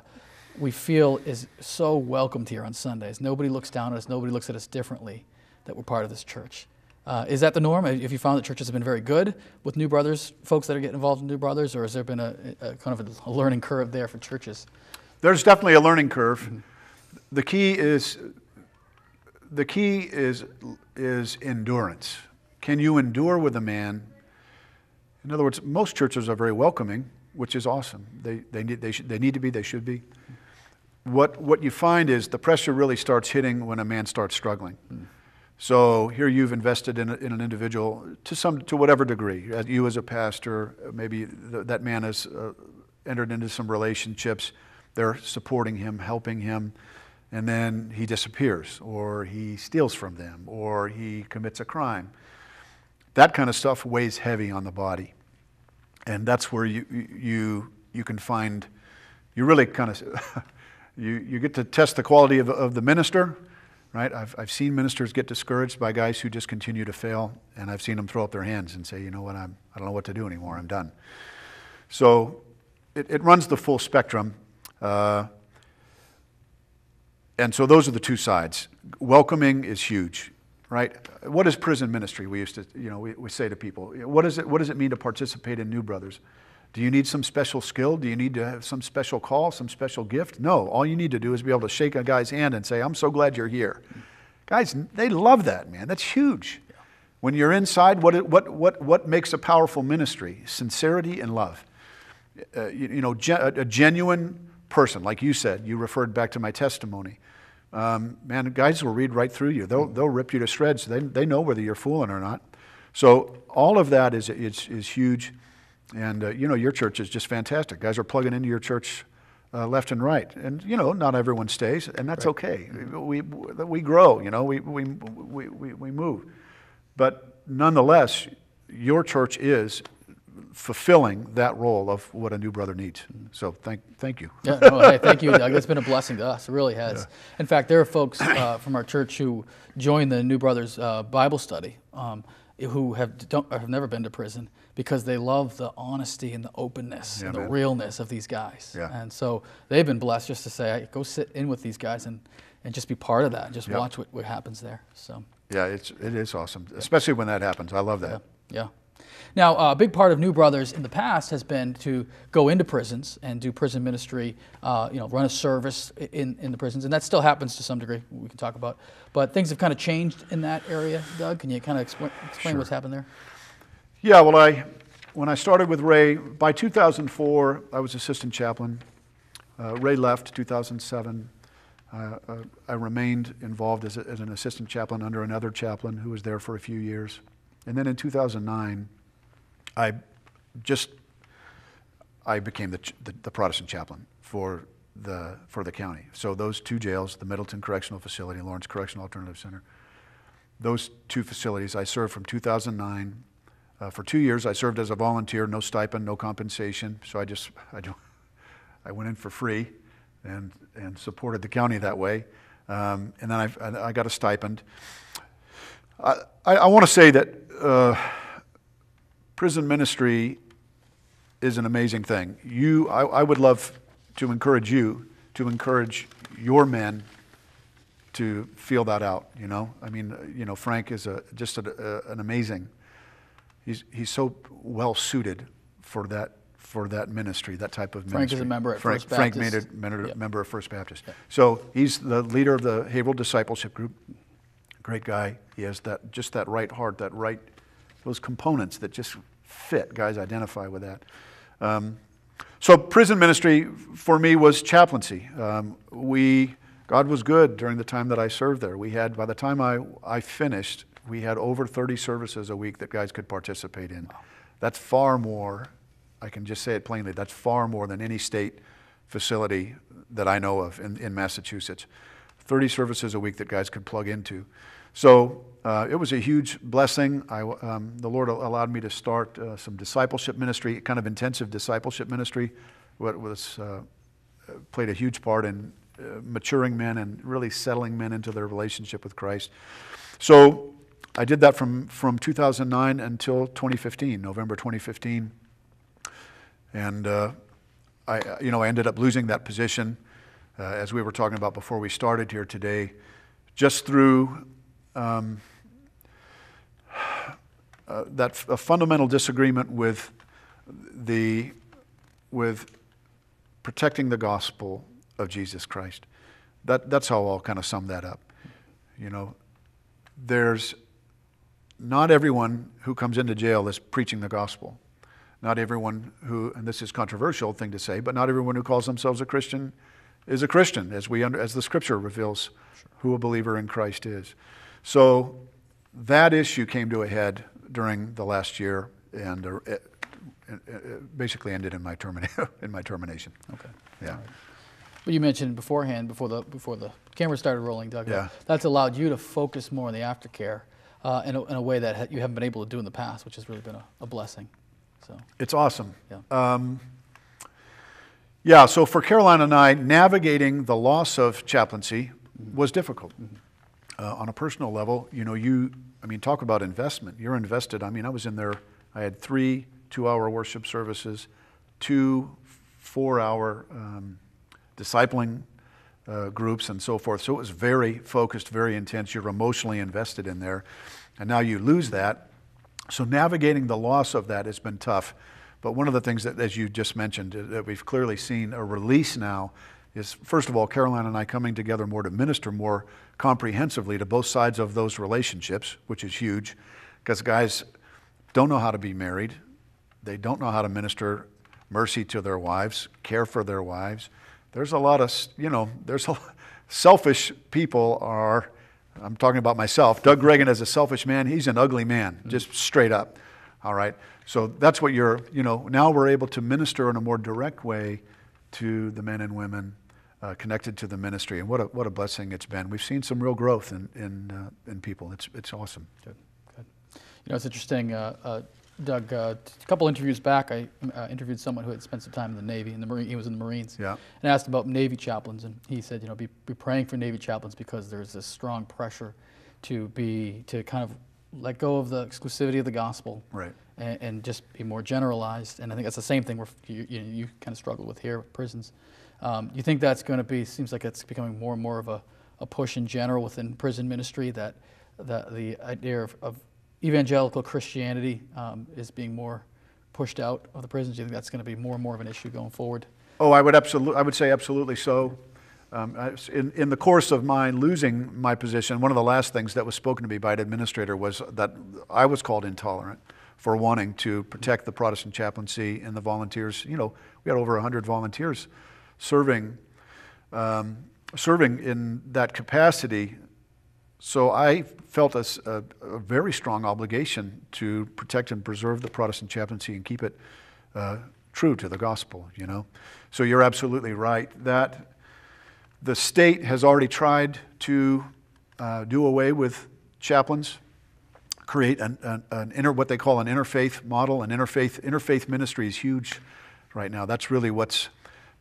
we feel is so welcomed here on Sundays. Nobody looks down at us. Nobody looks at us differently that we're part of this church. Uh, is that the norm? Have you found that churches have been very good with New Brothers, folks that are getting involved in New Brothers, or has there been a, a kind of a, learning curve there for churches? There's definitely a learning curve. Mm-hmm. The key is the key is is endurance. Can you endure with a man? In other words, most churches are very welcoming, which is awesome. They, they, need, they, should, they need to be, they should be. What, what you find is the pressure really starts hitting when a man starts struggling. Mm. So here you've invested in, in, an individual to some to whatever degree. You as a pastor, maybe that man has uh, entered into some relationships. They're supporting him, helping him and then he disappears, or he steals from them, or he commits a crime. That kind of stuff weighs heavy on the body. And that's where you, you, you can find, you really kind of, (laughs) you, you get to test the quality of, of the minister, right? I've, I've seen ministers get discouraged by guys who just continue to fail, and I've seen them throw up their hands and say, you know what, I'm, I don't know what to do anymore, I'm done. So it, it runs the full spectrum. Uh, and so those are the two sides. Welcoming is huge, right? What is prison ministry? We used to, you know, we, we say to people, what, is it, what does it mean to participate in New Brothers? Do you need some special skill? Do you need to have some special call, some special gift? No. All you need to do is be able to shake a guy's hand and say, I'm so glad you're here. Guys, they love that, man. That's huge. When you're inside, what, what, what, what makes a powerful ministry? Sincerity and love. Uh, you, you, know, a genuine person, like you said, you referred back to my testimony. Um, man, guys will read right through you. They'll, they'll rip you to shreds. They, they know whether you're fooling or not. So all of that is, is, is huge. And, uh, you know, your church is just fantastic. Guys are plugging into your church uh, left and right. And, you know, not everyone stays, and that's right. okay. We, we grow, you know, we, we, we, we, move. But nonetheless, your church is fulfilling that role of what a new brother needs. So thank, thank you. yeah, no, hey, thank you, Doug. It's been a blessing to us. It really has. Yeah. In fact, there are folks uh, from our church who joined the New Brothers uh, Bible study um, who have, don't, have never been to prison because they love the honesty and the openness yeah, and the man. realness of these guys. Yeah. And so they've been blessed just to say, go sit in with these guys and, and just be part of that and just yep. watch what, what happens there. So. Yeah, it's, it is awesome, especially when that happens. I love that. yeah. yeah. Now, a big part of New Brothers in the past has been to go into prisons and do prison ministry, uh, you know, run a service in, in the prisons, and that still happens to some degree, we can talk about. But things have kind of changed in that area, Doug. Can you kind of explain, explain sure. what's happened there? Yeah, well, I, when I started with Ray, by 2004, I was assistant chaplain. Uh, Ray left 2007. Uh, uh, I remained involved as, a, as an assistant chaplain under another chaplain who was there for a few years. And then in 2009, I just I became the, the, the, Protestant chaplain for the for the county. So those two jails, the Middleton Correctional Facility, and Lawrence Correctional Alternative Center, those two facilities, I served from 2009. Uh, for two years, I served as a volunteer, no stipend, no compensation. So I just I, do, I went in for free, and and supported the county that way. Um, and then I, I got a stipend. I, I, want to say that. Uh, prison ministry is an amazing thing. You, I, I would love to encourage you to encourage your men to feel that out. You know, I mean, you know, Frank is a just a, a, an amazing. He's he's so well suited for that for that ministry, that type of Frank ministry. is a member at Frank, First Frank made a member, Yep. member of First Baptist. So he's the leader of the Haverhill Discipleship Group. Great guy. He has that just that right heart, that right those components that just fit. Guys identify with that. Um, so prison ministry for me was chaplaincy. Um, we God was good during the time that I served there. We had by the time I, I finished, we had over 30 services a week that guys could participate in. That's far more. I can just say it plainly. That's far more than any state facility that I know of in, in Massachusetts. 30 services a week that guys could plug into. So uh, it was a huge blessing. I, um, the Lord allowed me to start uh, some discipleship ministry, kind of intensive discipleship ministry, what was uh, played a huge part in uh, maturing men and really settling men into their relationship with Christ. So I did that from, from 2009 until 2015, November 2015. And uh, I, you know, I ended up losing that position, uh, as we were talking about before we started here today, just through um, uh, that f- a fundamental disagreement with the with protecting the gospel of Jesus Christ. That, that's how I'll kind of sum that up. You know, there's not everyone who comes into jail is preaching the gospel. Not everyone who, and this is a controversial thing to say, but not everyone who calls themselves a Christian is a Christian, as we under, as the Scripture reveals who a believer in Christ is. So that issue came to a head during the last year, and uh, it, it, basically ended in my termina- (laughs) in my termination. Okay. Yeah. But you mentioned beforehand, before the before the camera started rolling, Doug. Yeah. That's allowed you to focus more on the aftercare uh, in, a, in a way that ha- you haven't been able to do in the past, which has really been a, a blessing. So It's awesome. Yeah. Um, yeah, so for Caroline and I, navigating the loss of chaplaincy was difficult. Uh, on a personal level, you know, you, I mean, talk about investment. You're invested. I mean, I was in there, I had three two hour worship services, two four hour um, discipling uh, groups, and so forth. So it was very focused, very intense. You're emotionally invested in there. And now you lose that. So navigating the loss of that has been tough. But one of the things that, as you just mentioned, uh, that we've clearly seen a release now is, first of all, Caroline and I coming together more to minister more comprehensively to both sides of those relationships, which is huge, because guys don't know how to be married. They don't know how to minister mercy to their wives, care for their wives. There's a lot of, you know, there's a selfish people are, I'm talking about myself. Doug Gregan is a selfish man. He's an ugly man, just straight up. All right. So that's what you're, you know, now we're able to minister in a more direct way to the men and women uh, connected to the ministry. And what a, what a blessing it's been. We've seen some real growth in, in, uh, in people. It's, it's awesome. Good, good. You know, it's interesting, uh, uh, Doug. Uh, a couple interviews back, I uh, interviewed someone who had spent some time in the Navy. In the Marine, he was in the Marines. Yeah. And asked about Navy chaplains, and he said, you know, be, be praying for Navy chaplains because there's this strong pressure to be to kind of let go of the exclusivity of the gospel, Right. and, and just be more generalized. And I think that's the same thing where you, you, you kind of struggle with here with prisons. Um, you think that's going to be? Seems like it's becoming more and more of a, a push in general within prison ministry that the the idea of, of evangelical Christianity um, is being more pushed out of the prisons. Do you think that's going to be more and more of an issue going forward? Oh, I would absolutely, I would say absolutely so. Um, in, in the course of my losing my position, one of the last things that was spoken to me by an administrator was that I was called intolerant for wanting to protect the Protestant chaplaincy and the volunteers. You know, we had over 100 volunteers serving, um, serving in that capacity. So I felt a very strong obligation to protect and preserve the Protestant chaplaincy and keep it uh, true to the gospel, you know. So you're absolutely right that the state has already tried to uh, do away with chaplains, create an, an, an inter, what they call an interfaith model. An interfaith, interfaith ministry is huge right now. That's really what's,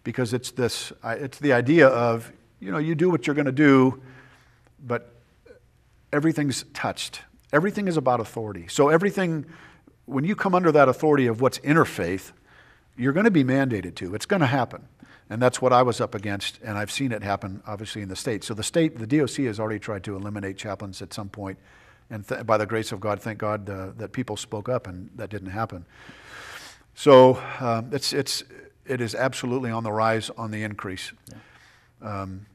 because it's this, it's the idea of, you know, you do what you're going to do, but everything's touched. Everything is about authority. So everything, when you come under that authority of what's interfaith, you're going to be mandated to. It's going to happen. And that's what I was up against, and I've seen it happen, obviously, in the state. So the state, the DOC has already tried to eliminate chaplains at some point. point, and th- by the grace of God, thank God uh, that people spoke up, and that didn't happen. So um, it's, it's, it is absolutely on the rise, on the increase. Yeah. Um,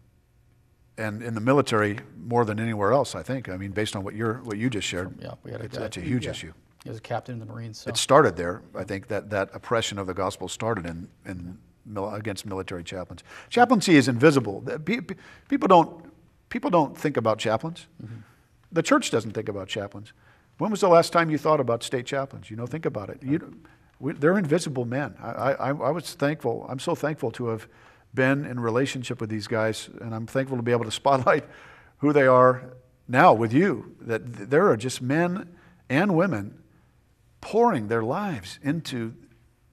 and in the military, more than anywhere else, I think. I mean, based on what, you're, what you just shared, yeah, we had a it's, that's a huge yeah. issue. He was a captain in the Marines. So. It started there. I think that, that oppression of the gospel started in, in mil, against military chaplains. Chaplaincy is invisible. The pe- pe- People don't, people don't think about chaplains. Mm-hmm. The church doesn't think about chaplains. When was the last time you thought about state chaplains? You know, think about it. You, we, they're invisible men. I, I, I was thankful. I'm so thankful to have been in relationship with these guys, and I'm thankful to be able to (laughs) spotlight who they are now with you. That there are just men and women pouring their lives into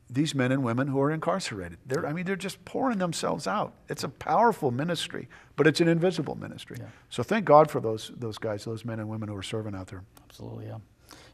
these men and women who are incarcerated. They're, I mean, they're just pouring themselves out. It's a powerful ministry, but it's an invisible ministry. Yeah. So thank God for those, those guys, those men and women who are serving out there. Absolutely, yeah.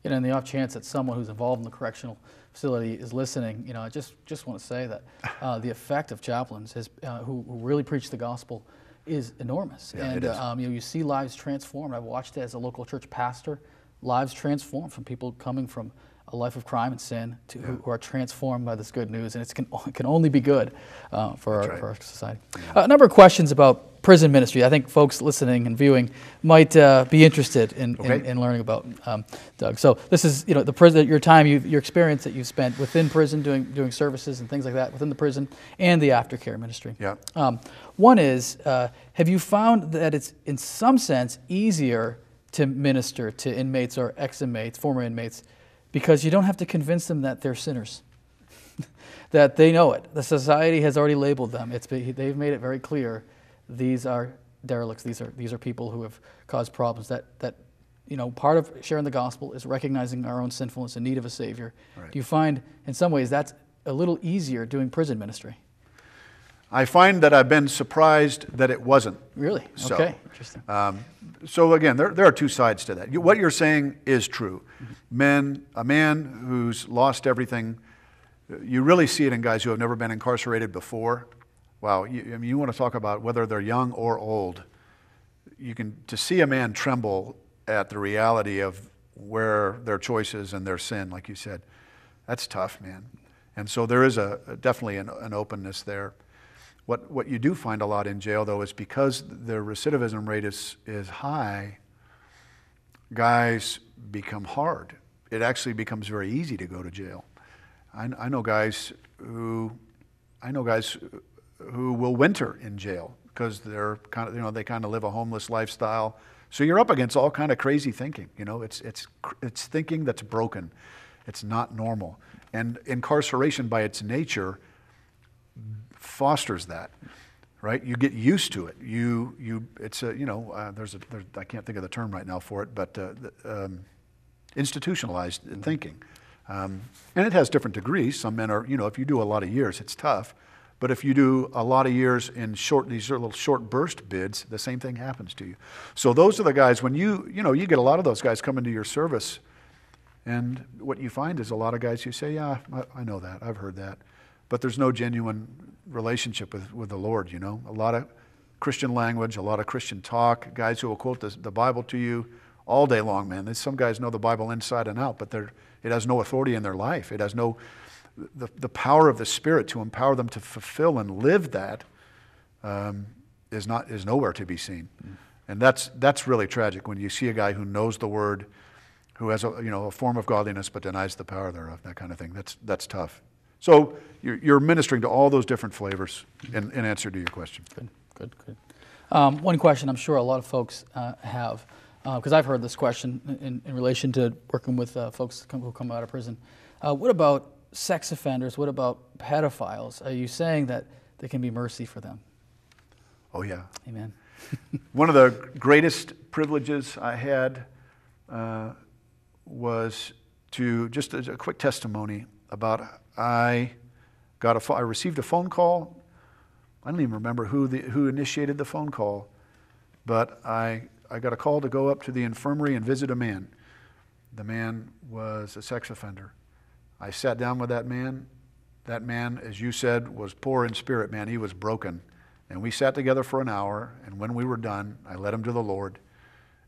You know, in the off chance that someone who's involved in the correctional facility is listening, you know, I just, just want to say that uh, the effect of chaplains has, uh, who, who really preach the gospel is enormous. Yeah, and it is. Um, you know, you see lives transformed. I've watched it as a local church pastor, lives transformed from people coming from a life of crime and sin to who, who are transformed by this good news, and it's can, it can only be good uh, for, our, right. for our society. Uh, a number of questions about prison ministry. I think folks listening and viewing might uh, be interested in, in, Okay. in learning about um, Doug. So this is you know the prison, your time, you your experience that you've spent within prison, doing doing services and things like that within the prison, and the aftercare ministry. Yeah. Um, one is, uh, have you found that it's in some sense easier to minister to inmates or ex-inmates, former inmates, because you don't have to convince them that they're sinners, (laughs) that they know it. The society has already labeled them. It's they've made it very clear these are derelicts. These are these are people who have caused problems. That that you know part of sharing the gospel is recognizing our own sinfulness and need of a savior. Right. Do you find in some ways that's a little easier doing prison ministry? I find that I've been surprised that it wasn't. Really? So, Okay. Interesting. Um, so again, there, there are two sides to that. You, what you're saying is true. Men, a man who's lost everything, you really see it in guys who have never been incarcerated before. Wow, you, I mean, you want to talk about whether they're young or old. You can to see a man tremble at the reality of where their choices and their sin, like you said, that's tough, man. And so there is a definitely an, an openness there. What, what you do find a lot in jail, though, is because the recidivism rate is, is high, guys become hard. It actually becomes very easy to go to jail. I, I know guys who, I know guys who will winter in jail because they're kind of, you know, they kind of live a homeless lifestyle. So you're up against all kind of crazy thinking. You know, it's, it's, it's thinking that's broken. It's not normal. And incarceration, by its nature, fosters that, right? You get used to it. You, you, it's a, you know, uh, there's a, there's, I can't think of the term right now for it, but uh, the, um, institutionalized thinking. Um, and it has different degrees. Some men are, you know, if you do a lot of years, it's tough. But if you do a lot of years in short, these are little short burst bids, the same thing happens to you. So those are the guys, when you, you know, you get a lot of those guys coming to your service, and what you find is a lot of guys who say, yeah, I, know that, I've heard that. But there's no genuine relationship with, with the Lord, you know. A lot of Christian language, a lot of Christian talk, guys who will quote the, the Bible to you all day long, man. Some guys know the Bible inside and out, but it has no authority in their life. It has no, the, the power of the Spirit to empower them to fulfill and live that um, is, not, is nowhere to be seen. And that's, that's really tragic when you see a guy who knows the Word, who has a, you know, a form of godliness but denies the power thereof, that kind of thing. That's, that's tough. So you're, you're ministering to all those different flavors in, in answer to your question. Good, good, good. Um, one question I'm sure a lot of folks uh, have, because I've heard this question in, in relation to working with uh, folks who come out of prison. Uh, what about sex offenders? What about pedophiles? Are you saying that there can be mercy for them? Oh, yeah. Amen. (laughs) One of the greatest privileges I had uh, was to just as a quick testimony about I got a I received a phone call. I don't even remember who the, who initiated the phone call, but I I got a call to go up to the infirmary and visit a man. The man was a sex offender. I sat down with that man. That man, as you said, was poor in spirit, man. He was broken. And we sat together for an hour, and when we were done, I led him to the Lord.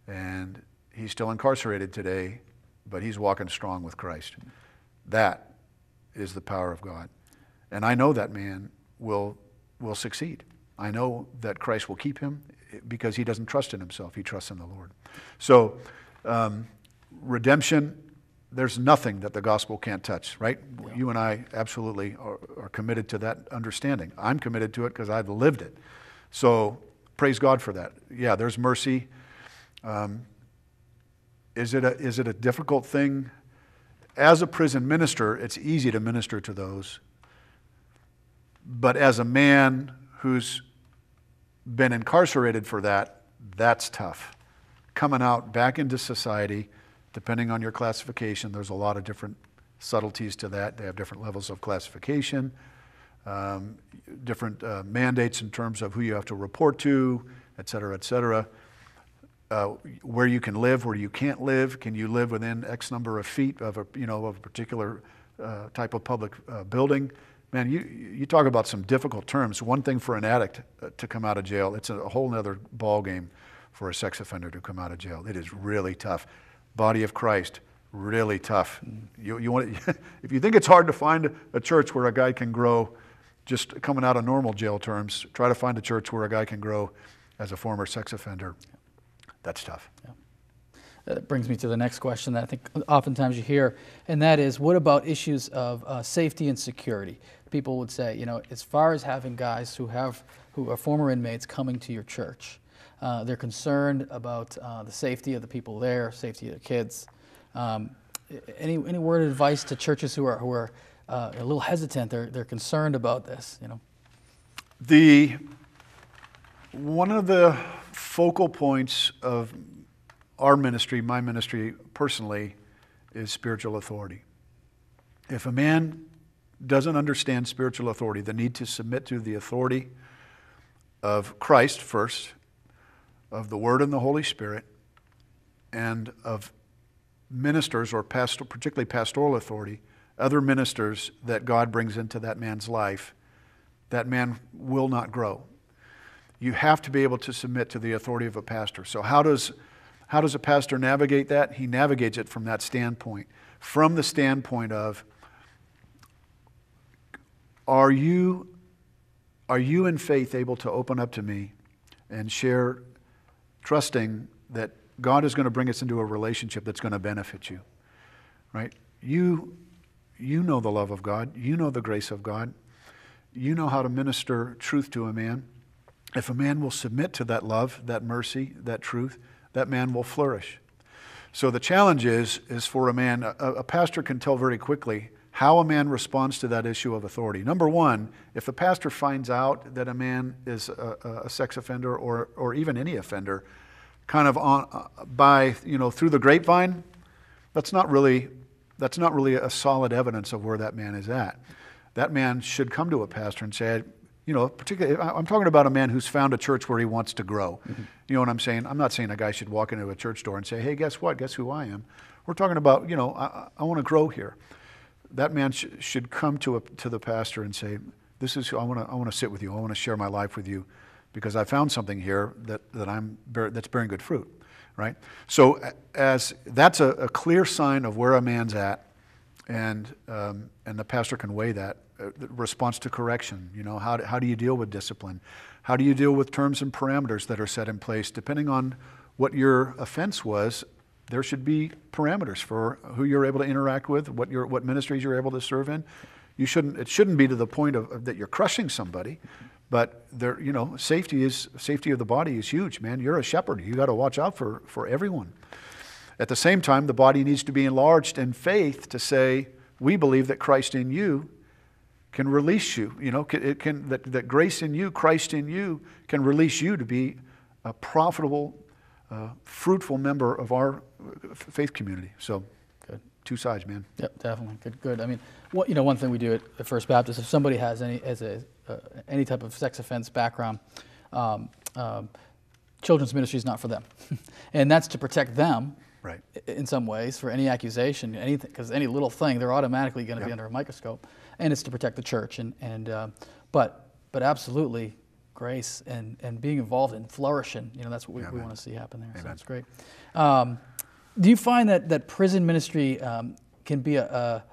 And he's still incarcerated today, but he's walking strong with Christ. That is the power of God. And I know that man will, will succeed. I know that Christ will keep him because he doesn't trust in himself, he trusts in the Lord. So, um, redemption, there's nothing that the gospel can't touch, right? Yeah. You and I absolutely are, are, committed to that understanding. I'm committed to it because I've lived it. So, praise God for that. Yeah, there's mercy. Um, is, it a, is it a difficult thing? As a prison minister, it's easy to minister to those. But as a man who's been incarcerated for that, that's tough. Coming out back into society, depending on your classification, there's a lot of different subtleties to that. They have different levels of classification, um, different uh, mandates in terms of who you have to report to, et cetera, et cetera. Uh, where you can live, where you can't live. Can you live within X number of feet of a, you know, of a particular uh, type of public uh, building? Man, you, you talk about some difficult terms. One thing for an addict uh, to come out of jail, it's a whole other ballgame for a sex offender to come out of jail. It is really tough. Body of Christ, really tough. You, you want (laughs) if you think it's hard to find a church where a guy can grow just coming out of normal jail terms, try to find a church where a guy can grow as a former sex offender. That's tough. Yeah. That brings me to the next question that I think oftentimes you hear, and that is what about issues of uh, safety and security? People would say, you know, as far as having guys who have who are former inmates coming to your church, uh, they're concerned about uh, the safety of the people there, safety of the kids. Um, any any word of advice to churches who are who are uh, a little hesitant? They're they're concerned about this, you know. The one of the focal points of our ministry, my ministry personally, is spiritual authority. If a man doesn't understand spiritual authority, the need to submit to the authority of Christ first, of the Word and the Holy Spirit, and of ministers or particularly pastoral authority, other ministers that God brings into that man's life, that man will not grow. You have to be able to submit to the authority of a pastor. So, how does how does a pastor navigate that? He navigates it from that standpoint. From the standpoint of, are you, are you in faith able to open up to me and share, trusting that God is going to bring us into a relationship that's going to benefit you? Right? You, you know the love of God, you know the grace of God, you know how to minister truth to a man. If a man will submit to that love, that mercy, that truth, that man will flourish. So the challenge is, is for a man, a, a pastor can tell very quickly how a man responds to that issue of authority. Number one, if the pastor finds out that a man is a, a sex offender or, or even any offender, kind of on, uh, by, you know, through the grapevine, that's not really, that's not really a solid evidence of where that man is at. That man should come to a pastor and say, you know, particularly, I'm talking about a man who's found a church where he wants to grow. Mm-hmm. You know what I'm saying? I'm not saying a guy should walk into a church door and say, hey, guess what? Guess who I am? We're talking about, you know, I, I want to grow here. That man sh- should come to, a, to the pastor and say, this is who I want to I want to sit with you. I want to share my life with you because I found something here that, that I'm that's bearing good fruit, right? So as that's a, a clear sign of where a man's at, and um, and the pastor can weigh that uh, response to correction. You know, how do, how do you deal with discipline? How do you deal with terms and parameters that are set in place? Depending on what your offense was, there should be parameters for who you're able to interact with, what, your, what ministries you're able to serve in. You shouldn't, it shouldn't be to the point of, of that you're crushing somebody, but there, you know, safety is safety of the body is huge, man. You're a shepherd. You got to watch out for, for everyone. At the same time, the body needs to be enlarged in faith to say, we believe that Christ in you can release you. You know, it can, that, that grace in you, Christ in you, can release you to be a profitable, uh, fruitful member of our faith community. So, good. Two sides, man. Yep, definitely. Good, good. I mean, what, you know, one thing we do at First Baptist, if somebody has any, as a, uh, any type of sex offense background, um, um, children's ministry is not for them. (laughs) and that's to protect them right. in some ways for any accusation, anything, because any little thing, they're automatically going to yep. be under a microscope and it's to protect the church. And, and uh, but, but absolutely, grace and, and being involved in flourishing, you know, that's what we, we want to see happen there. Amen. So that's great. Um, do you find that, that prison ministry um, can be a, a,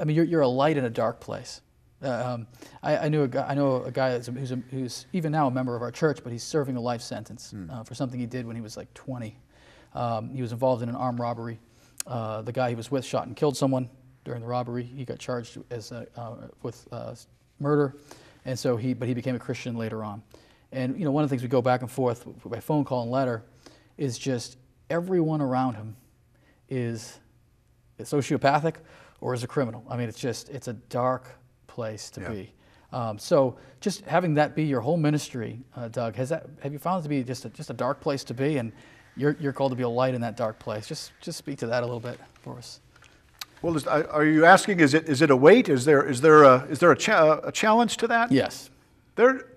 I mean, you're, you're a light in a dark place. Uh, um, I, I, knew a guy, I know a guy who's, a, who's, even now a member of our church, but he's serving a life sentence mm. uh, for something he did when he was like 20. Um, he was involved in an armed robbery. Uh, the guy he was with shot and killed someone during the robbery. He got charged as a, uh, with uh, murder, and so he, but he became a Christian later on. And you know, one of the things we go back and forth by phone call and letter is just everyone around him is sociopathic or is a criminal. I mean, it's just it's a dark place to yeah. be. Um, so just having that be your whole ministry, uh, Doug, has that have you found it to be just a, just a dark place to be, and you're you're called to be a light in that dark place? Just just speak to that a little bit for us. Well, is, are you asking? Is it is it a weight? Is there is there a is there a, cha- a challenge to that? Yes. There,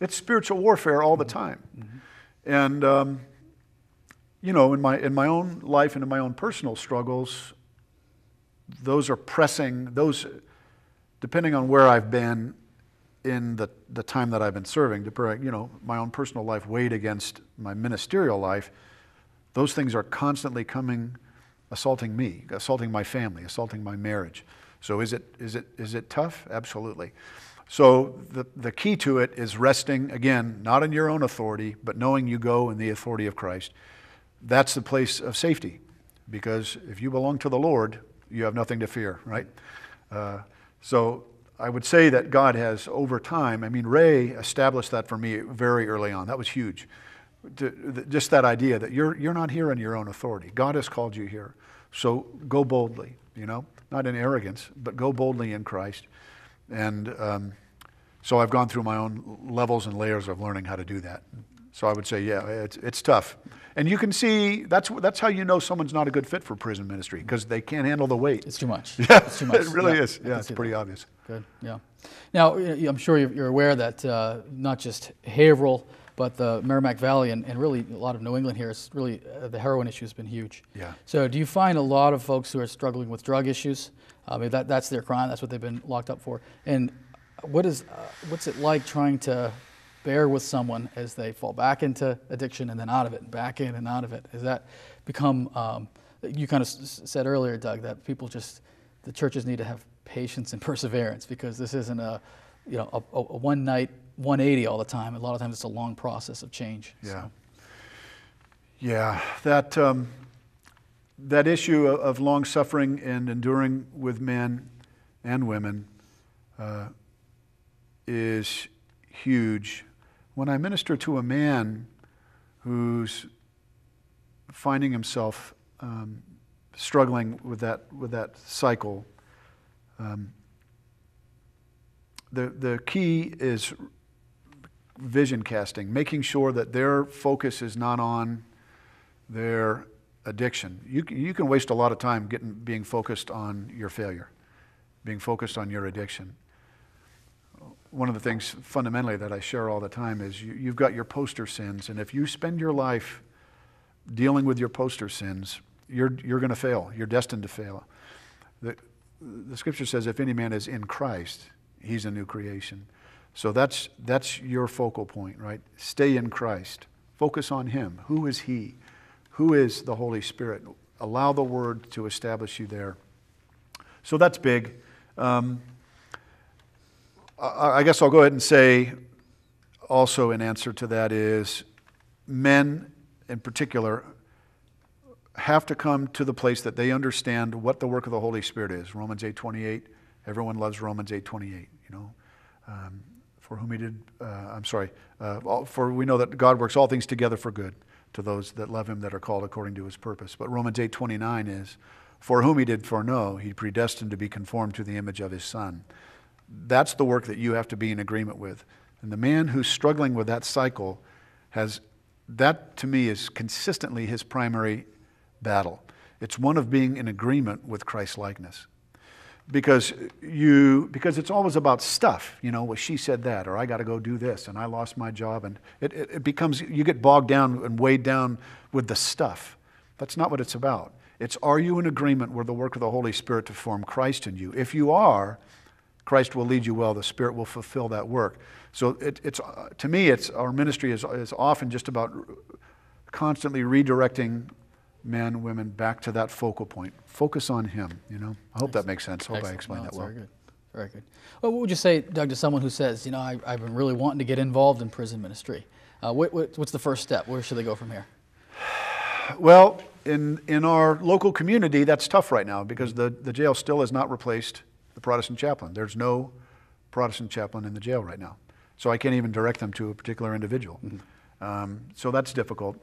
it's spiritual warfare all the time, mm-hmm. and um, you know, in my in my own life and in my own personal struggles, those are pressing. Those, depending on where I've been in the the time that I've been serving, you know, my own personal life weighed against my ministerial life. Those things are constantly coming, assaulting me, assaulting my family, assaulting my marriage. So is it is it is it tough? Absolutely. So the, the key to it is resting, again, not in your own authority, but knowing you go in the authority of Christ that's the place of safety. Because if you belong to the Lord, you have nothing to fear, right? Uh, so I would say that God has, over time, I mean, Ray established that for me very early on. That was huge. Just that idea that you're, you're not here in your own authority. God has called you here. So go boldly, you know, not in arrogance, but go boldly in Christ. And um, so I've gone through my own levels and layers of learning how to do that. So I would say, yeah, it's, it's tough. And you can see that's, that's how you know someone's not a good fit for prison ministry because they can't handle the weight. It's too much. (laughs) Yeah, it's too much. it really yeah, is. Yeah, it's pretty that. obvious. Good, yeah. Now, I'm sure you're aware that uh, not just Haverhill, but the Merrimack Valley and, and really a lot of New England here is really uh, the heroin issue has been huge. Yeah. So do you find a lot of folks who are struggling with drug issues? I mean, that, that's their crime. That's what they've been locked up for. And what is, uh, what's it like trying to bear with someone as they fall back into addiction and then out of it back in and out of it? Has that become, um, you kind of said earlier, Doug, that people just, the churches need to have patience and (laughs) perseverance because this isn't a, you know, a, a one night 180 all the time. A lot of times it's a long process of change. Yeah. So. Yeah, that, um, that issue of long suffering and enduring with men and women uh, is huge when I minister to a man who's finding himself um, struggling with that, with that cycle, um, the, the key is vision casting, making sure that their focus is not on their addiction. You, you can waste a lot of time getting, being focused on your failure, being focused on your addiction one of the things fundamentally that I share all the time is you, you've got your poster sins, and if you spend your life dealing with your poster sins, you're, you're going to fail. You're destined to fail. The, the scripture says, if any man is in Christ, he's a new creation. So that's, that's your focal point, right? Stay in Christ. Focus on him. Who is he? Who is the Holy Spirit? Allow the word to establish you there. So that's big. Um, I guess I'll go ahead and say also in answer to that is men in particular have to come to the place that they understand what the work of the Holy Spirit is. Romans 8:28. Everyone loves Romans 8:28. You know, um, for whom He did. Uh, I'm sorry. Uh, for we know that God works all things together for good to those that love Him that are called according to His purpose. But Romans 8:29 is, for whom He did foreknow, He predestined to be conformed to the image of His Son. That's the work that you have to be in agreement with. And the man who's struggling with that cycle has, that to me is consistently his primary battle. It's one of being in agreement with Christ's likeness. Because you because it's always about stuff, you know, well, she said that, or I got to go do this, and I lost my job, and it, it, it becomes you get bogged down and weighed down with the stuff. That's not what it's about. It's are you in agreement with the work of the Holy Spirit to form Christ in you? If you are, Christ will lead you well. The Spirit will fulfill that work. So it, it's to me, it's our ministry is, is often just about constantly redirecting men, women back to that focal point. Focus on Him. You know. I hope that makes sense. Hope I Excellent. explained No, that well. Very good. Very good. Well, what would you say, Doug, to someone who says, you know, I, I've been really wanting to get involved in prison ministry? Uh, what, what, what's the first step? Where should they go from here? Well, in, in our local community, that's tough right now because the, the jail still has not replaced Protestant chaplain. There's no Protestant chaplain in the jail right now. So I can't even direct them to a particular individual. Um, so that's difficult.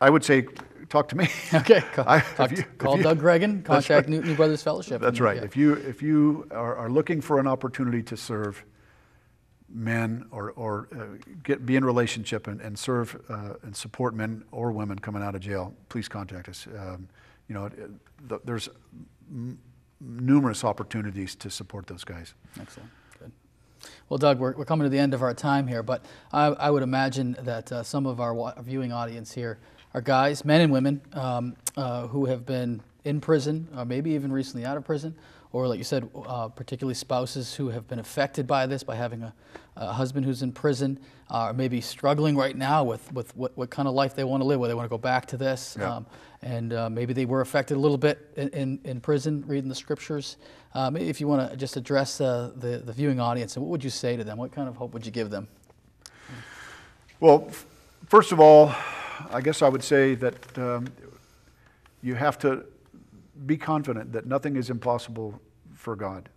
I would say, talk to me. (laughs) Okay, call, I- you- call you- Doug Gregan, (laughs) contact right. New, New Brothers Fellowship. That's right. If you, if you are, are looking for an opportunity to serve men or, or uh, get, be in relationship and, and serve uh, and support men or women coming out of jail, please contact us. Um, you know, the, there's numerous opportunities to support those guys. Excellent. Good. Well, Doug, we're, we're coming to the end of our time here, but I, I would imagine that uh, some of our viewing audience here are guys, men and women, um, uh, who have been in prison, or maybe even recently out of prison, or like you said, uh, particularly spouses who have been affected by this, by having a, a husband who's in prison, uh, or maybe struggling right now with, with what, what kind of life they want to live, whether they want to go back to this. Yeah. Um, and uh, maybe they were affected a little bit in, in, in prison reading the scriptures. Um, if you want to just address uh, the, the viewing audience, what would you say to them? What kind of hope would you give them? Well, first of all, I guess I would say that um, you have to be confident that nothing is impossible for God.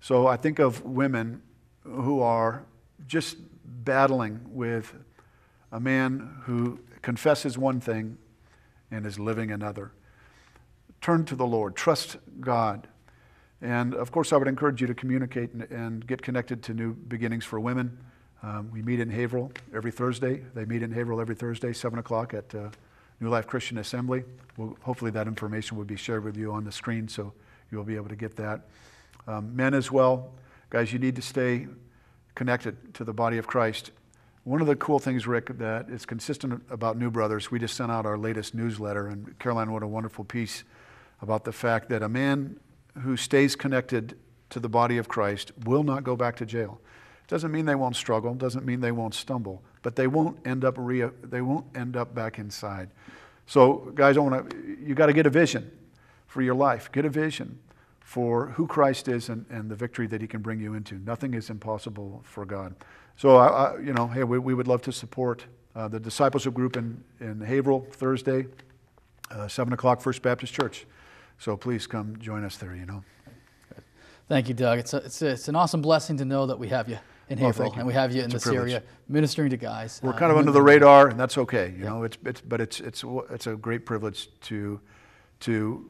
So I think of women who are just battling with a man who confesses one thing and is living another. Turn to the Lord, trust God. And of course, I would encourage you to communicate and, and get connected to New Beginnings for Women. Um, we meet in Haverhill every Thursday. They meet in Haverhill every Thursday, 7 o'clock at uh, New Life Christian Assembly. We'll, hopefully, that information will be shared with you on the screen so you'll be able to get that. Um, men as well, guys, you need to stay connected to the body of Christ. One of the cool things, Rick, that is consistent about New Brothers, we just sent out our latest newsletter, and Caroline wrote a wonderful piece about the fact that a man who stays connected to the body of Christ will not go back to jail. Doesn't mean they won't struggle, doesn't mean they won't stumble, but they won't end up re- they won't end up back inside. So, guys, I want to you got to get a vision for your life. Get a vision for who Christ is and, and the victory that He can bring you into. Nothing is impossible for God. So, I, I, you know, hey, we, we would love to support uh, the discipleship group in in Haverhill Thursday, uh, seven o'clock, First Baptist Church. So please come join us there. You know. Thank you, Doug. It's, a, it's, a, it's an awesome blessing to know that we have you in Well, Haverhill and we have you in It's a this privilege. area ministering to guys. We're uh, kind of under the radar, and that's okay. You know, it's, it's but it's it's it's a great privilege to to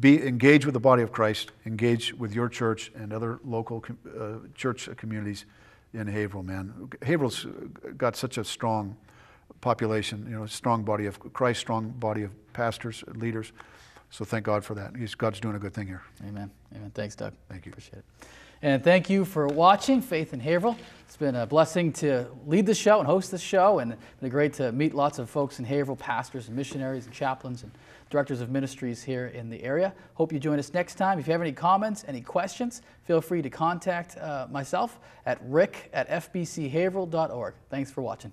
be engage with the body of Christ, engage with your church and other local com- uh, church communities in Haverhill. Man, Haverhill's got such a strong population. You know, strong body of Christ, strong body of pastors, leaders. So thank God for that. He's, God's doing a good thing here. Amen. Amen. Thanks, Doug. Thank you. Appreciate it. And thank you for watching Faith in Haverhill. It's been a blessing to lead the show and host this show, and it's been great to meet lots of folks in Haverhill, pastors and missionaries and chaplains and directors of ministries here in the area. Hope you join us next time. If you have any comments, any questions, feel free to contact uh, myself at rick at fbchaverhill.org. Thanks for watching.